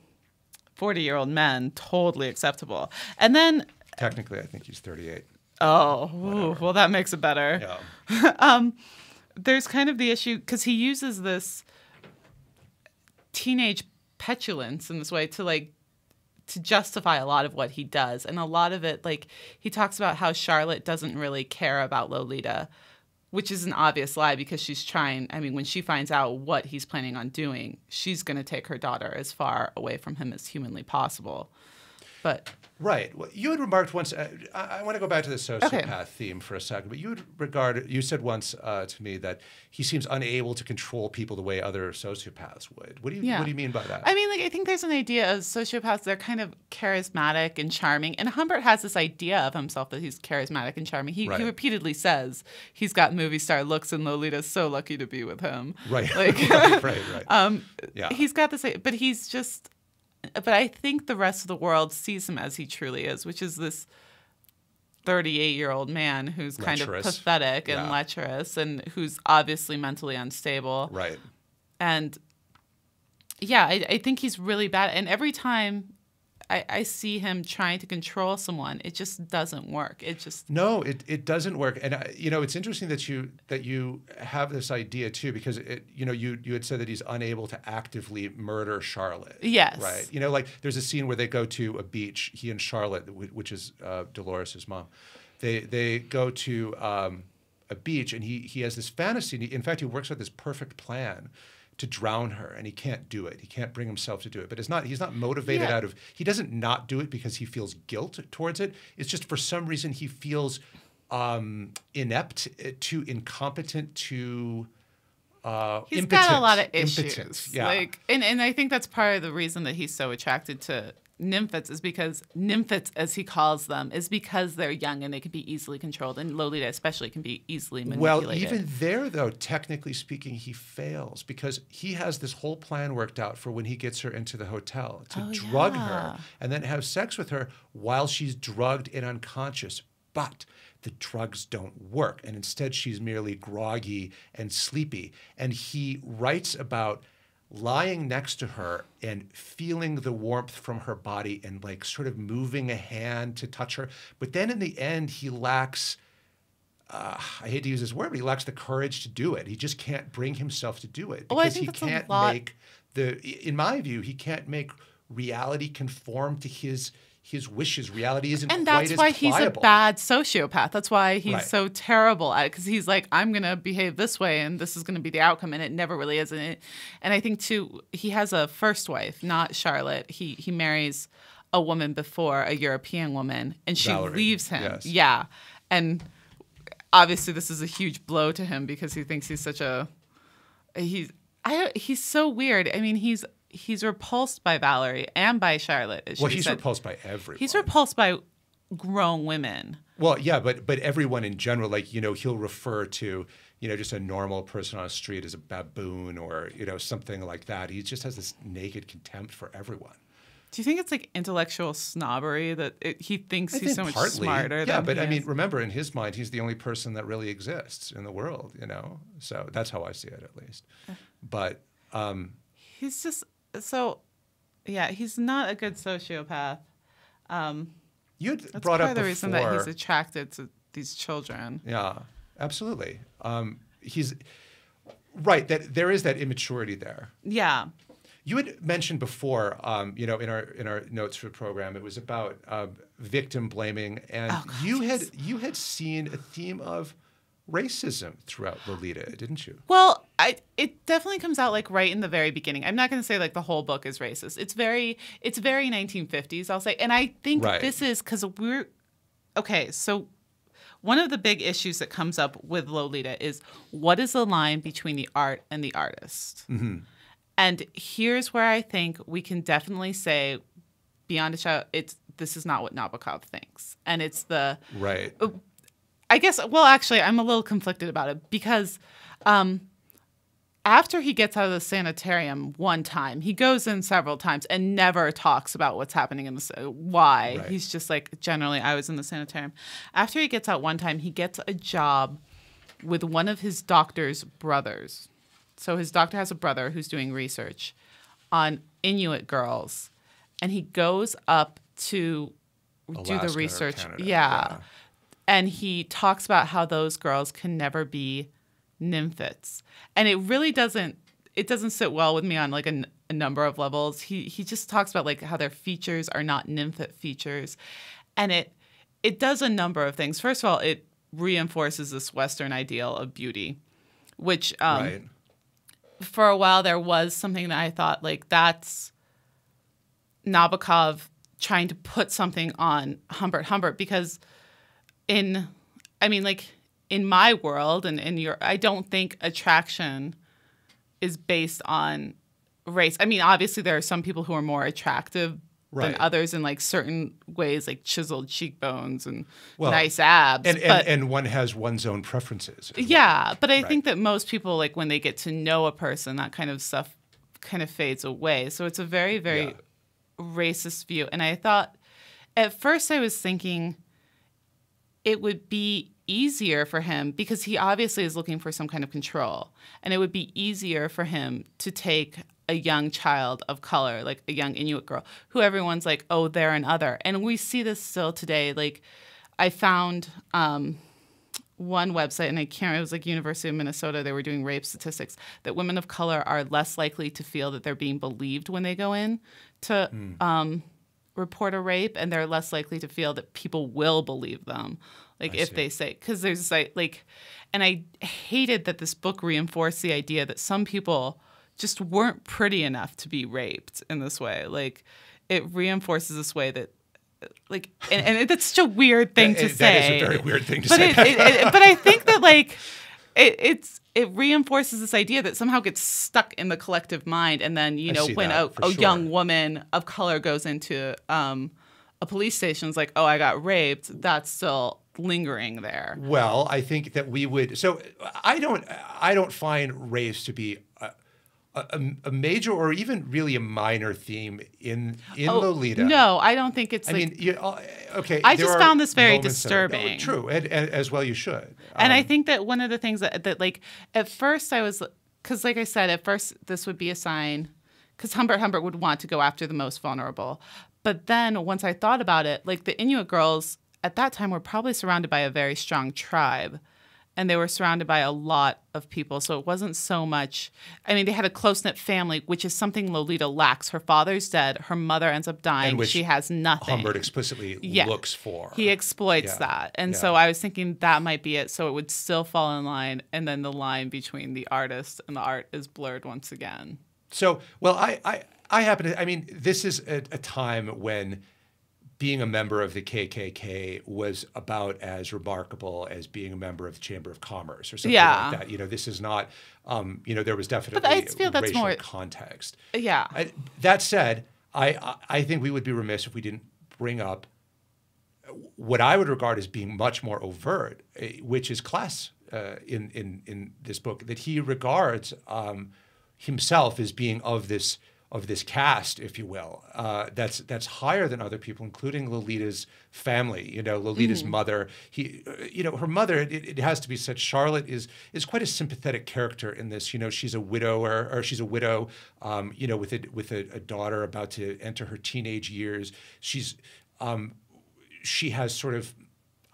forty-year-old men totally acceptable. And then Technically, I think he's 38. oh, ooh, well that makes it better. Yeah. there's kind of the issue because he uses this teenage petulance in this way to like to justify a lot of what he does. And a lot of it like he talks about how charlotte doesn't really care about lolita which is an obvious lie because she's trying i mean when she finds out what he's planning on doing she's going to take her daughter as far away from him as humanly possible. But Right. Well, you had remarked once. Uh, I, I want to go back to the sociopath theme for a second, but you had regarded. You said once uh, to me that he seems unable to control people the way other sociopaths would. What do you Yeah. What do you mean by that? I mean, like I think there's an idea of sociopaths. They're kind of charismatic and charming, and Humbert has this idea of himself that he's charismatic and charming. He, Right. he repeatedly says he's got movie star looks, and Lolita's so lucky to be with him. right. Like, right. Right. Right. um, yeah. he's got this, but he's just. But I think the rest of the world sees him as he truly is, which is this 38 year old man who's kind Lecherous. of pathetic and Yeah. lecherous and who's obviously mentally unstable right. and yeah I, I think he's really bad and every time I, I see him trying to control someone it just doesn't work it just No, it, it doesn't work, and I, you know it's interesting that you that you have this idea too because it you know you you had said that he's unable to actively murder Charlotte. Yes. Right. You know, like there's a scene where they go to a beach. He and Charlotte, which is uh, Dolores' mom, they they go to um, a beach, and he he has this fantasy. He, in fact, he works out this perfect plan to drown her, and he can't do it. He can't bring himself to do it. But it's not. He's not motivated Yeah. out of. He doesn't not do it because he feels guilt towards it. It's just for some reason he feels um, inept, uh, too incompetent, too. Uh, he's impotent, got a lot of issues impotent. Yeah. like and, and i think that's part of the reason that he's so attracted to nymphets is because nymphets as he calls them is because they're young and they can be easily controlled and lolita especially can be easily manipulated Well, even there, though, technically speaking, he fails because he has this whole plan worked out for when he gets her into the hotel to Oh, drug yeah. her and then have sex with her while she's drugged and unconscious. But the drugs don't work, and instead she's merely groggy and sleepy. And he writes about lying next to her and feeling the warmth from her body and like sort of moving a hand to touch her. But then in the end, he lacks uh, I hate to use this word, but he lacks the courage to do it. He just can't bring himself to do it Oh, because think he can't make the. In my view, he can't make reality conform to his his wishes. Reality isn't and that's why he's a bad sociopath. That's why he's Right. so terrible at it because he's like, I'm gonna behave this way, and this is gonna be the outcome, and it never really is. And, it, and I think too, he has a first wife, not Charlotte. He he marries a woman before a European woman, and she Valerie, leaves him. yes. Yeah, and obviously this is a huge blow to him because he thinks he's such a he's I he's so weird. I mean, he's he's repulsed by Valerie and by Charlotte. Well, he's said. repulsed by everyone. He's repulsed by grown women. Well, yeah, but but everyone in general, like you know, he'll refer to you know just a normal person on the street as a baboon or you know something like that. He just has this naked contempt for everyone. Do you think it's like intellectual snobbery that it, he thinks I he's think so much partly, smarter? Yeah, but I mean, remember, in his mind, he's the only person that really exists in the world. You know, so that's how I see it, at least. But um, he's just so. Yeah, he's not a good sociopath. you had That's brought up the before. reason that he's attracted to these children. Yeah, absolutely. Um, he's right that there is that immaturity there. Yeah, You had mentioned before, um, you know, in our in our notes for the program, it was about uh, victim blaming, and Oh, God, you yes. had you had seen a theme of racism throughout Lolita, didn't you? Well, I it definitely comes out like right in the very beginning. I'm not going to say like the whole book is racist. It's very it's very 1950s, I'll say. And I think Right. this is cuz we're okay, so one of the big issues that comes up with Lolita is what is the line between the art and the artist? Mm-hmm. And here's where I think we can definitely say beyond a shadow it's this is not what Nabokov thinks. And it's the Right. Uh, I guess, well, actually, I'm a little conflicted about it because um, after he gets out of the sanitarium one time, he goes in several times and never talks about what's happening in the why. Right. He's just like, generally, I was in the sanitarium. After he gets out one time, he gets a job with one of his doctor's brothers. So his doctor has a brother who's doing research on Inuit girls, and he goes up to do the research. Yeah. yeah. And he talks about how those girls can never be nymphets. And it really doesn't it doesn't sit well with me on like a, n- a number of levels. He he just talks about like how their features are not nymphet features. And it it does a number of things. First of all, it reinforces this western ideal of beauty, which um right. for a while there was something that I thought like that's Nabokov trying to put something on Humbert Humbert because in I mean like in my world and in your I don't think attraction is based on race. I mean obviously there are some people who are more attractive Right. than others in like certain ways like chiseled cheekbones and Well, nice abs And, and but and one has one's own preferences. well. yeah, but I Right. think that most people like when they get to know a person, that kind of stuff kind of fades away. So it's a very, very Yeah. racist view. And I thought at first I was thinking it would be easier for him because he obviously is looking for some kind of control. And it would be easier for him to take a young child of color, like a young Inuit girl, who everyone's like, oh, they're an other. And we see this still today. Like, I found um, one website, and I can't, it was like University of Minnesota, they were doing rape statistics, that women of color are less likely to feel that they're being believed when they go in to um, report a rape, and they're less likely to feel that people will believe them. Like I if see. they say, because there's like, like, and I hated that this book reinforced the idea that some people just weren't pretty enough to be raped in this way. Like, it reinforces this way that, like, and, and that's such a weird thing to That- say. That is a very weird thing to but say. it, it, it, but I think that like it, it's it reinforces this idea that somehow gets stuck in the collective mind, and then you know when that, a, a sure. young woman of color goes into um, a police station, it's like, oh, I got raped. That's still lingering there. Well, I think that we would. So I don't. I don't find race to be a, a, a major or even really a minor theme in in Oh, Lolita. No, I don't think it's I like. mean, you, uh, okay. I just found this very that are- disturbing. true, and, and as well you should. And I Um, think that one of the things that, that like at first I was because like I said at first this would be a sign because Humbert Humbert would want to go after the most vulnerable, but then once I thought about it, like the Inuit girls at that time were probably surrounded by a very strong tribe, and they were surrounded by a lot of people. So it wasn't so much. I mean, they had a close knit family, which is something Lolita lacks. Her father's dead. Her mother ends up dying. which She has nothing. Humbert explicitly Yeah. looks for. He exploits Yeah. that. And Yeah. so I was thinking that might be it. So it would still fall in line. And then the line between the artist and the art is blurred once again. So, well, I, I, I happen to, I mean, this is a, a time when being a member of the KKK was about as remarkable as being a member of the Chamber of Commerce or something Yeah. like that. You know, this is not, um, you know, there was definitely but I feel that's racial more- context. Yeah. I, that said, I, I I think we would be remiss if we didn't bring up what I would regard as being much more overt, eh, which is class uh, in in in this book that he regards um, himself as being of this of this caste, if you will, uh, that's that's higher than other people, including Lolita's family. You know, Lolita's mother. He, uh, you know, her mother. It, it has to be said. Charlotte is is quite a sympathetic character in this. You know, she's a widower, or she's a widow. Um, you know, with a with a, a daughter about to enter her teenage years. She's um, she has sort of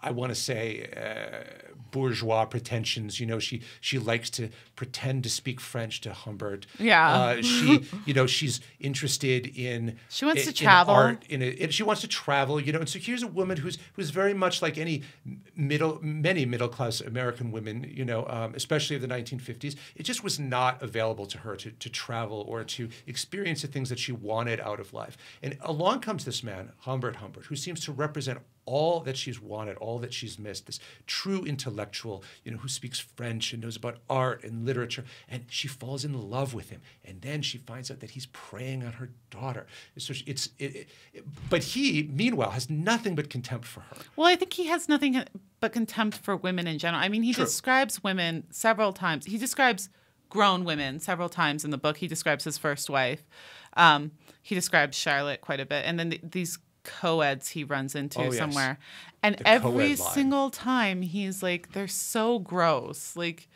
I want to say uh, bourgeois pretensions. You know, she she likes to pretend to speak French to Humbert. Yeah. Uh, she you know she's interested in She wants to in travel. art. In, a, and she wants to travel. You know, and so here's a woman who's who's very much like any middle many middle class American women. You know, um, especially of the 1950s. It just was not available to her to to travel or to experience the things that she wanted out of life. And along comes this man, Humbert Humbert, who seems to represent all that she's wanted, all that she's missed, this true intellectual, you know, who speaks French and knows about art and literature. And she falls in love with him. And then she finds out that he's preying on her daughter. So it's, it, it, but he, meanwhile, has nothing but contempt for her. Well, I think he has nothing but contempt for women in general. I mean, he True. describes women several times. He describes grown women several times in the book. He describes his first wife. Um, he describes Charlotte quite a bit, and then th- these co-eds he runs into Oh, yes. somewhere. And The every single time, he's like, "They're so gross." Like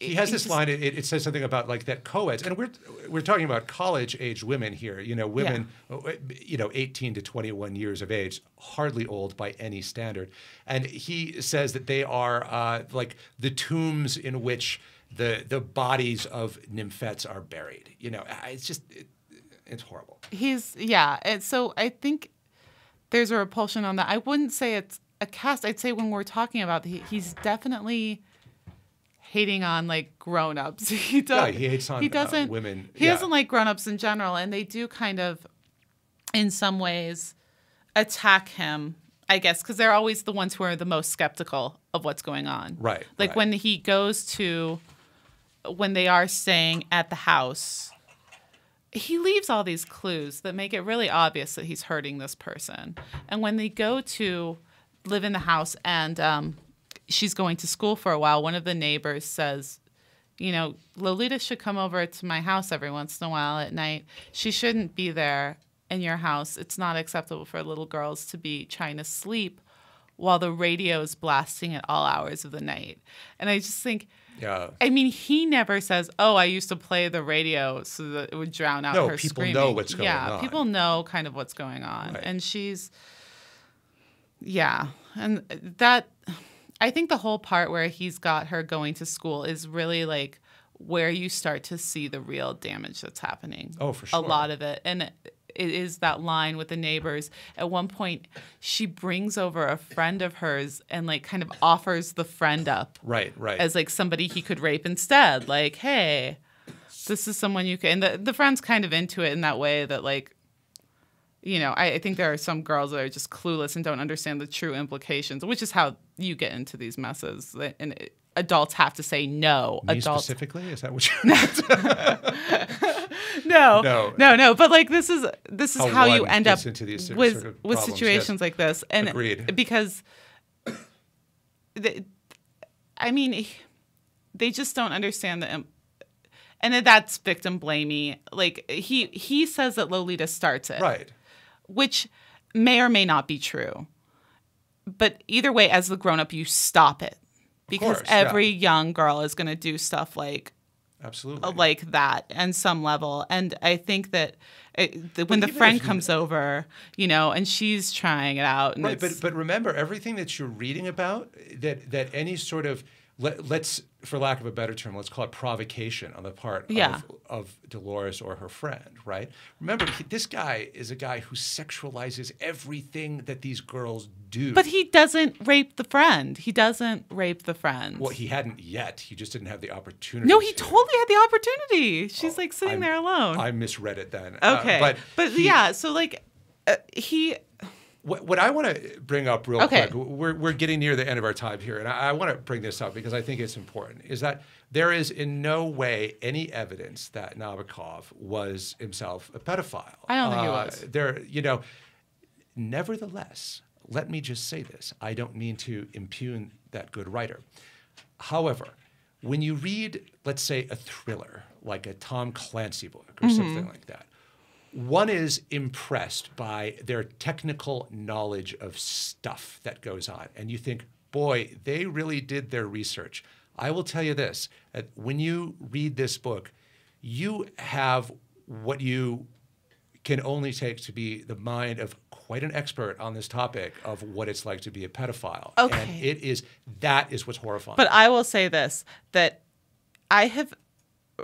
He has this line. It, it says something about like that co-eds, and we're we're talking about college-age women here. You know, women, you know, 18 to 21 years of age, hardly old by any standard. And he says that they are uh, like the tombs in which the the bodies of nymphets are buried. You know, it's just it, it's horrible. He's yeah, and so I think there's a repulsion on that. I wouldn't say it's a caste. I'd say when we're talking about he, he's definitely hating on like grown-ups. He does. Yeah, he hates on, He uh, doesn't. women. He Yeah. doesn't like grown-ups in general, and they do kind of, in some ways, attack him. I guess because they're always the ones who are the most skeptical of what's going on. Right, Like right. when he goes to, when they are staying at the house he leaves all these clues that make it really obvious that he's hurting this person. And when they go to live in the house and um, she's going to school for a while, one of the neighbors says, you know, Lolita should come over to my house every once in a while at night. She shouldn't be there in your house. It's not acceptable for little girls to be trying to sleep while the radio is blasting at all hours of the night. And I just think, Yeah. I mean, he never says, "Oh, I used to play the radio so that it would drown out No, her people screaming." know what's going yeah, on. people know kind of what's going on, Right. and she's, yeah, and that, I think the whole part where he's got her going to school is really like where you start to see the real damage that's happening. Oh, for sure. A lot of it, and it is that line with the neighbors. At one point, she brings over a friend of hers and like kind of offers the friend up Right. Right. as like somebody he could rape instead. Like, hey, this is someone you can. And the, the friend's kind of into it in that way that, like, you know, I, I think there are some girls that are just clueless and don't understand the true implications, which is how you get into these messes. And it, adults have to say no. Me adults, specifically, is that what you're? no, No. no, no. But like, this is this is How how, you end up these sort with of with situations yes. like this, and Agreed. because, the, I mean, they just don't understand the. And that's victim blamey. Like he he says that Lolita starts it, right. which may or may not be true. But either way, as the grown up, you stop it because course, yeah. every young girl is going to do stuff like Absolutely. Uh, like that and some level and i think that uh, it, the, when the friend comes over you know and she's trying it out and Right, but but remember everything that you're reading about that that any sort of let, let's, for lack of a better term, let's call it provocation on the part Yeah. of, of Dolores or her friend, right? Remember, he, this guy is a guy who sexualizes everything that these girls do. But he doesn't rape the friend. He doesn't rape the friend. well, he hadn't yet. He just didn't have the opportunity. no, he to. totally had the opportunity. She's like sitting I'm- there alone. I misread it then. Uh, okay. but but he- yeah, so like uh, he What, what I want to bring up real Okay. quick, we're, we're getting near the end of our time here, and I, I want to bring this up because I think it's important, is that there is in no way any evidence that Nabokov was himself a pedophile. I don't think he Uh, was. There, you know, nevertheless, let me just say this. I don't mean to impugn that good writer. However, when you read, let's say, a thriller like a Tom Clancy book or Mm-hmm. something like that, one is impressed by their technical knowledge of stuff that goes on. And you think, boy, they really did their research. I will tell you this that when you read this book, you have what you can only take to be the mind of quite an expert on this topic of what it's like to be a pedophile. And Okay. it is that is what's horrifying. But I will say this that I have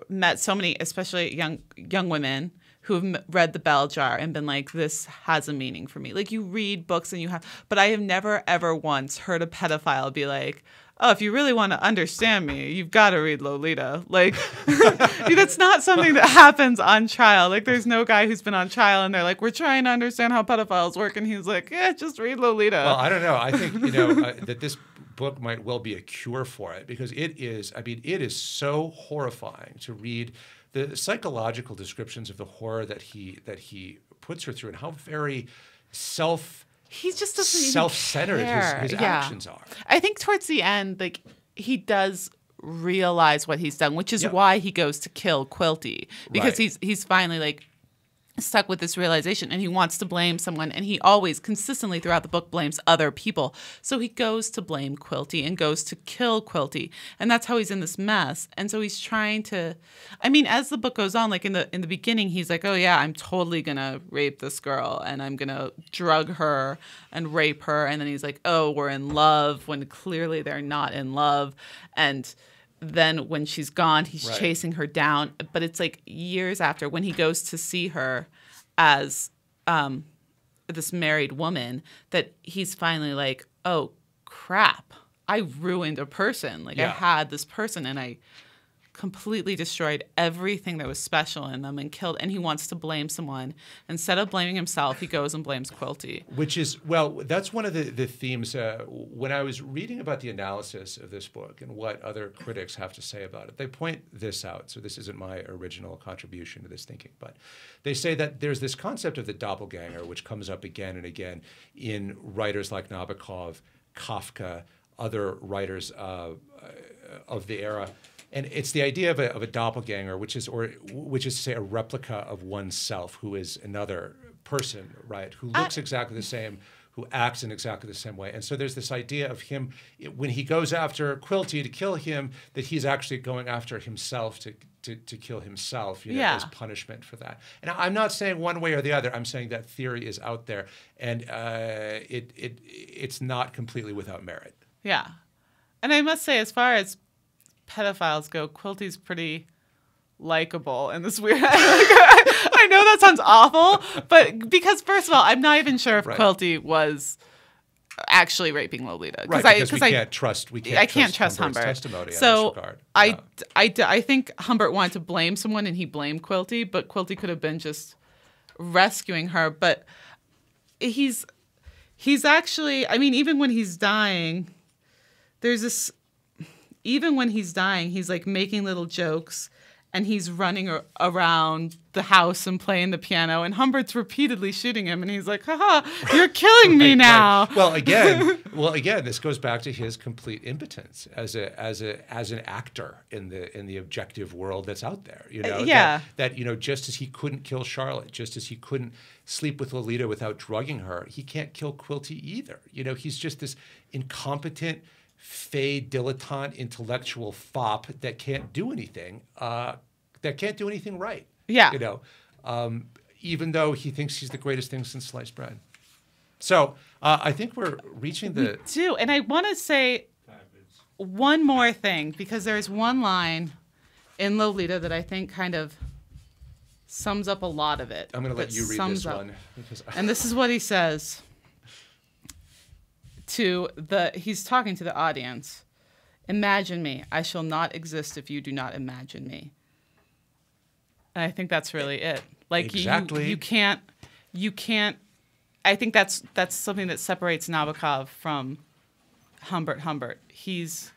met so many, especially young young women who have read the Bell Jar and been like, "This has a meaning for me." Like you read books and you have, but I have never ever once heard a pedophile be like. Oh, if you really want to understand me, you've got to read Lolita. Like, that's not something that happens on trial. Like, there's no guy who's been on trial and they're like, we're trying to understand how pedophiles work. And he's like, yeah, just read Lolita. Well, I don't know. I think you know uh, that this book might well be a cure for it because it is. I mean, it is so horrifying to read the psychological descriptions of the horror that he that he puts her through and how very self he just doesn't self-centered his, his Yeah. actions are. I think towards the end, like he does realize what he's done, which is Yeah. why he goes to kill Quilty because Right. he's he's finally like stuck with this realization and he wants to blame someone and he always consistently throughout the book blames other people. So he goes to blame Quilty and goes to kill Quilty. And that's how he's in this mess. And so he's trying to I mean as the book goes on like in the in the beginning he's like, "Oh yeah, I'm totally to rape this girl and I'm to drug her and rape her." And then he's like, "Oh, we're in love," when clearly they're not in love. And then when she's gone, he's Right. chasing her down. But it's like years after when he goes to see her as um, this married woman that he's finally like, oh crap, I ruined a person. Like I had this person and I completely destroyed everything that was special in them and killed. And he wants to blame someone. Instead of blaming himself, he goes and blames Quilty. Which is well, that's one of the the themes. Uh, when I was reading about the analysis of this book and what other critics have to say about it, they point this out. So this isn't my original contribution to this thinking, but they say that there's this concept of the doppelganger, which comes up again and again in writers like Nabokov, Kafka, other writers uh, of the era. And it's the idea of a, of a doppelganger, which is, or which is to say, a replica of oneself, who is another person, right? Who looks exactly the same, who acts in exactly the same way. And so there's this idea of him when he goes after Quilty to kill him, that he's actually going after himself to to, to kill himself, you know, Yeah. as punishment for that. And I'm not saying one way or the other. I'm saying that theory is out there, and uh, it it it's not completely without merit. Yeah. And I must say, as far as pedophiles go, Quilty's pretty likable in this weird. I know that sounds awful, but because first of all, I'm not even sure if Right. Quilty was actually raping Lolita Right, I because we I can't trust we can't I can't trust Humbert. testimony so. I, Yeah. I, I think Humbert wanted to blame someone and he blamed Quilty, but Quilty could have been just rescuing her. But he's he's actually I mean, even when he's dying, there's this even when he's dying, he's like making little jokes and he's running around the house and playing the piano and Humbert's repeatedly shooting him and he's like, haha, you're killing me Right, now. right. Well, again, well, again, this goes back to his complete impotence as a as a as an actor in the in the objective world that's out there. You know, Uh, yeah. That, that you know, just as he couldn't kill Charlotte, just as he couldn't sleep with Lolita without drugging her, he can't kill Quilty either. You know, he's just this incompetent, fade, dilettante, intellectual fop that can't do anything. Uh, that can't do anything right. Yeah. You know, um, even though he thinks he's the greatest thing since sliced bread. So uh, I think we're reaching the. do. And I want to say, one more thing because there's one line in Lolita that I think kind of sums up a lot of it. I'm going to let you read this one. Because And this is what he says to the he's talking to the audience. Imagine me. I shall not exist if you do not imagine me. And I think that's really it. Like you- Exactly. you, you can't you can't I think that's that's something that separates Nabokov from Humbert Humbert. He's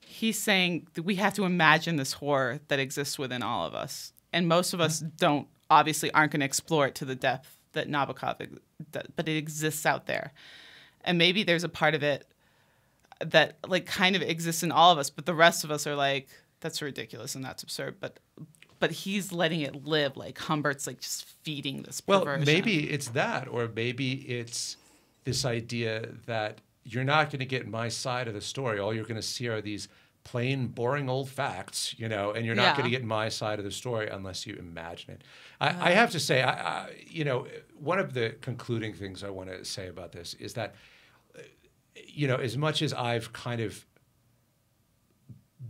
he's saying that we have to imagine this horror that exists within all of us, and most of us don't. Obviously, aren't going to explore it to the depth that Nabokov, but it exists out there, and maybe there's a part of it that like kind of exists in all of us, but the rest of us are like, that's ridiculous and that's absurd. But but he's letting it live. Like Humbert's like just feeding this. Well, perversion. maybe it's that, or maybe it's this idea that you're not going to get my side of the story. All you're going to see are these plain, boring old facts, you know, and you're not going to get my side of the story unless you imagine it. I, I have to say, I, I, you know, one of the concluding things I want to say about this is that, uh, you know, as much as I've kind of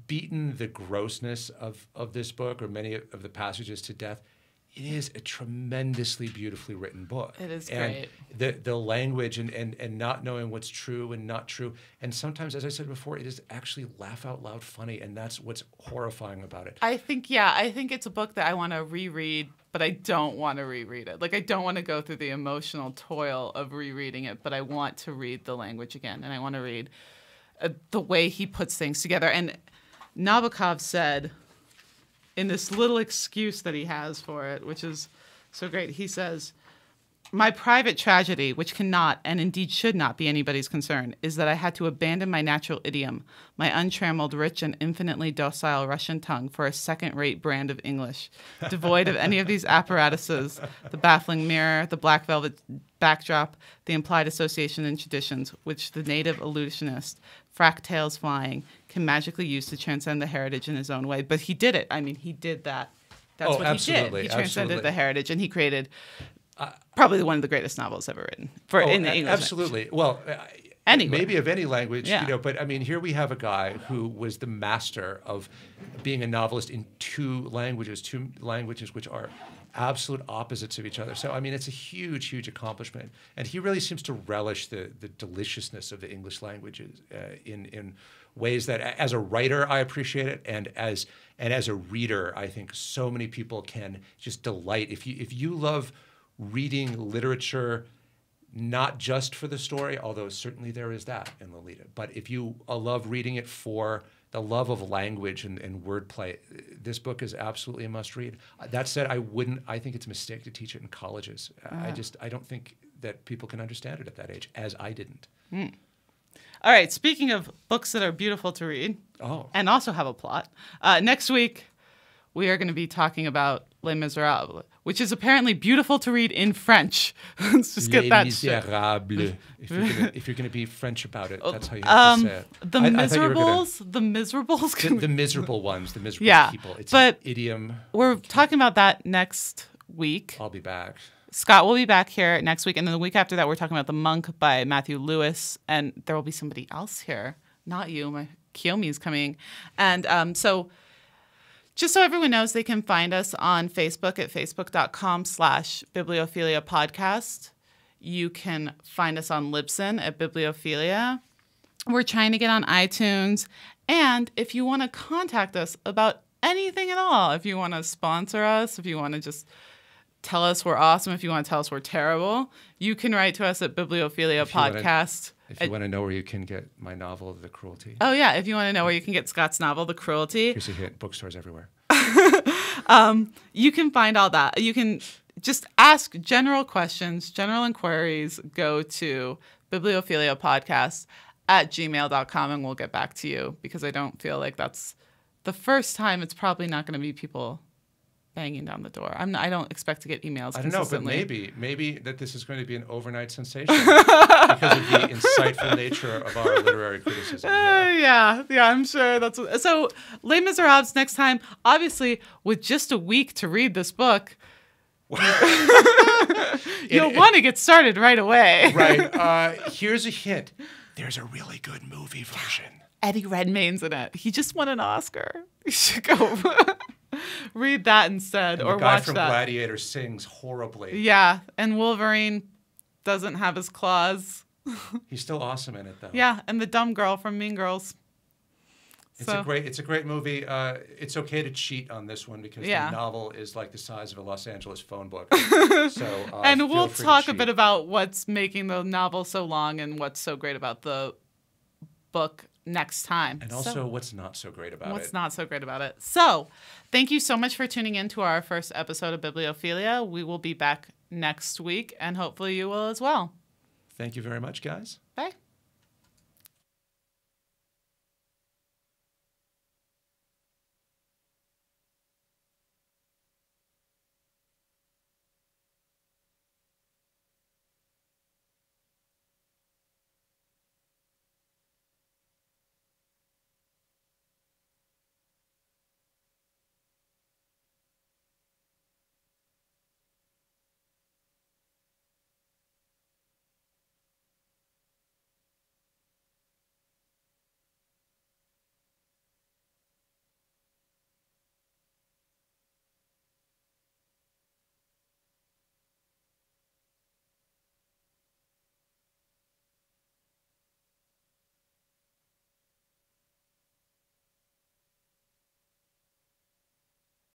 beaten the grossness of, of this book or many of the passages to death, it is a tremendously beautifully written book. It is and great. The the language and, and and not knowing what's true and not true. And sometimes, as I said before, it is actually laugh out loud funny, and that's what's horrifying about it. I think yeah, I think it's a book that I want to reread, but I don't want to reread it. Like I don't want to go through the emotional toil of rereading it, but I want to read the language again, and I want to read uh, the way he puts things together. And Nabokov said in this little excuse that he has for it, which is so great. He says, my private tragedy, which cannot and indeed should not be anybody's concern, is that I had to abandon my natural idiom, my untrammeled, rich, and infinitely docile Russian tongue for a second rate brand of English, devoid of any of these apparatuses the baffling mirror, the black velvet backdrop, the implied association and traditions, which the native illusionist, frack tails flying, can magically use to transcend the heritage in his own way. But he did it. I mean, he did that. That's Oh, what absolutely, he did. He transcended absolutely. the heritage and he created probably one of the greatest novels ever written for Oh, in the English. language. absolutely. Well, uh, Anywhere. maybe of any language, Yeah. you know. But I mean, here we have a guy who was the master of being a novelist in two languages, two languages which are absolute opposites of each other. So I mean, it's a huge, huge accomplishment, and he really seems to relish the the deliciousness of the English languages uh, in in ways that, as a writer, I appreciate it, and as and as a reader, I think so many people can just delight if you if you love reading literature not just for the story, although certainly there is that in Lolita. But if you uh, love reading it for the love of language and, and wordplay, this book is absolutely a must read. Uh, That said, I wouldn't. I think it's a mistake to teach it in colleges. I just I don't think that people can understand it at that age, as I didn't. All right. Speaking of books that are beautiful to read Oh, and also have a plot, uh, next week we are going to be talking about Les Miserables, which is apparently beautiful to read in French. Let's just get Les that. Miserables. if you're gonna if you're gonna be French about it, that's how you have Um, to say it. the I- I you were gonna- miserables, the miserables. the, the miserable ones, the miserable Yeah, people. It's but- an idiom. We're talking about that next week. I'll be back. Scott will be back here next week, and then the week after that, we're talking about The Monk by Matthew Lewis, and there will be somebody else here, not you. My Kiyomi is coming, and um, so just so everyone knows, they can find us on Facebook at facebook.com/slash bibliophilia podcast. You can find us on Libsyn at bibliophilia. We're trying to get on iTunes, and if you want to contact us about anything at all, if you want to sponsor us, if you want to just tell us we're awesome. If you want to tell us we're terrible, you can write to us at Bibliophilia If you wanna- Podcast. If you want to know where you can get my novel, The Cruelty, oh yeah, if you want to know where you can get Scott's novel, The Cruelty, here's a hint: bookstores everywhere. Um, you can find all that. You can just ask general questions, general inquiries. Go to Bibliophilia Podcast at gmail.com and we'll get back to you because I don't feel like that's the first time. It's probably not going to be people banging down the door. I'm not, I don't expect to get emails. I don't know, but maybe, maybe that this is going to be an overnight sensation because of the insightful nature of our literary criticism. Uh, yeah, yeah, I'm sure that's what, so. Les Miserables next time, obviously, with just a week to read this book, you'll want to get started right away. Right. Uh, here's a hint: there's a really good movie version. Eddie Redmayne's in it. He just won an Oscar. You should go read that instead And or the guy watch from that. Gladiator sings horribly. Yeah, and Wolverine doesn't have his claws. He's still awesome in it though. Yeah, and the dumb girl from Mean Girls. It's a great it's a great movie. Uh, it's okay to cheat on this one because Yeah. the novel is like the size of a Los Angeles phone book. so uh, and we'll talk a bit about what's making the novel so long and what's so great about the book next time. and So- also what's not so great about What's it. What's not so great about it? So, thank you so much for tuning in to our first episode of Bibliophilia. We will be back next week, and hopefully, you will as well. Thank you very much, guys. Bye.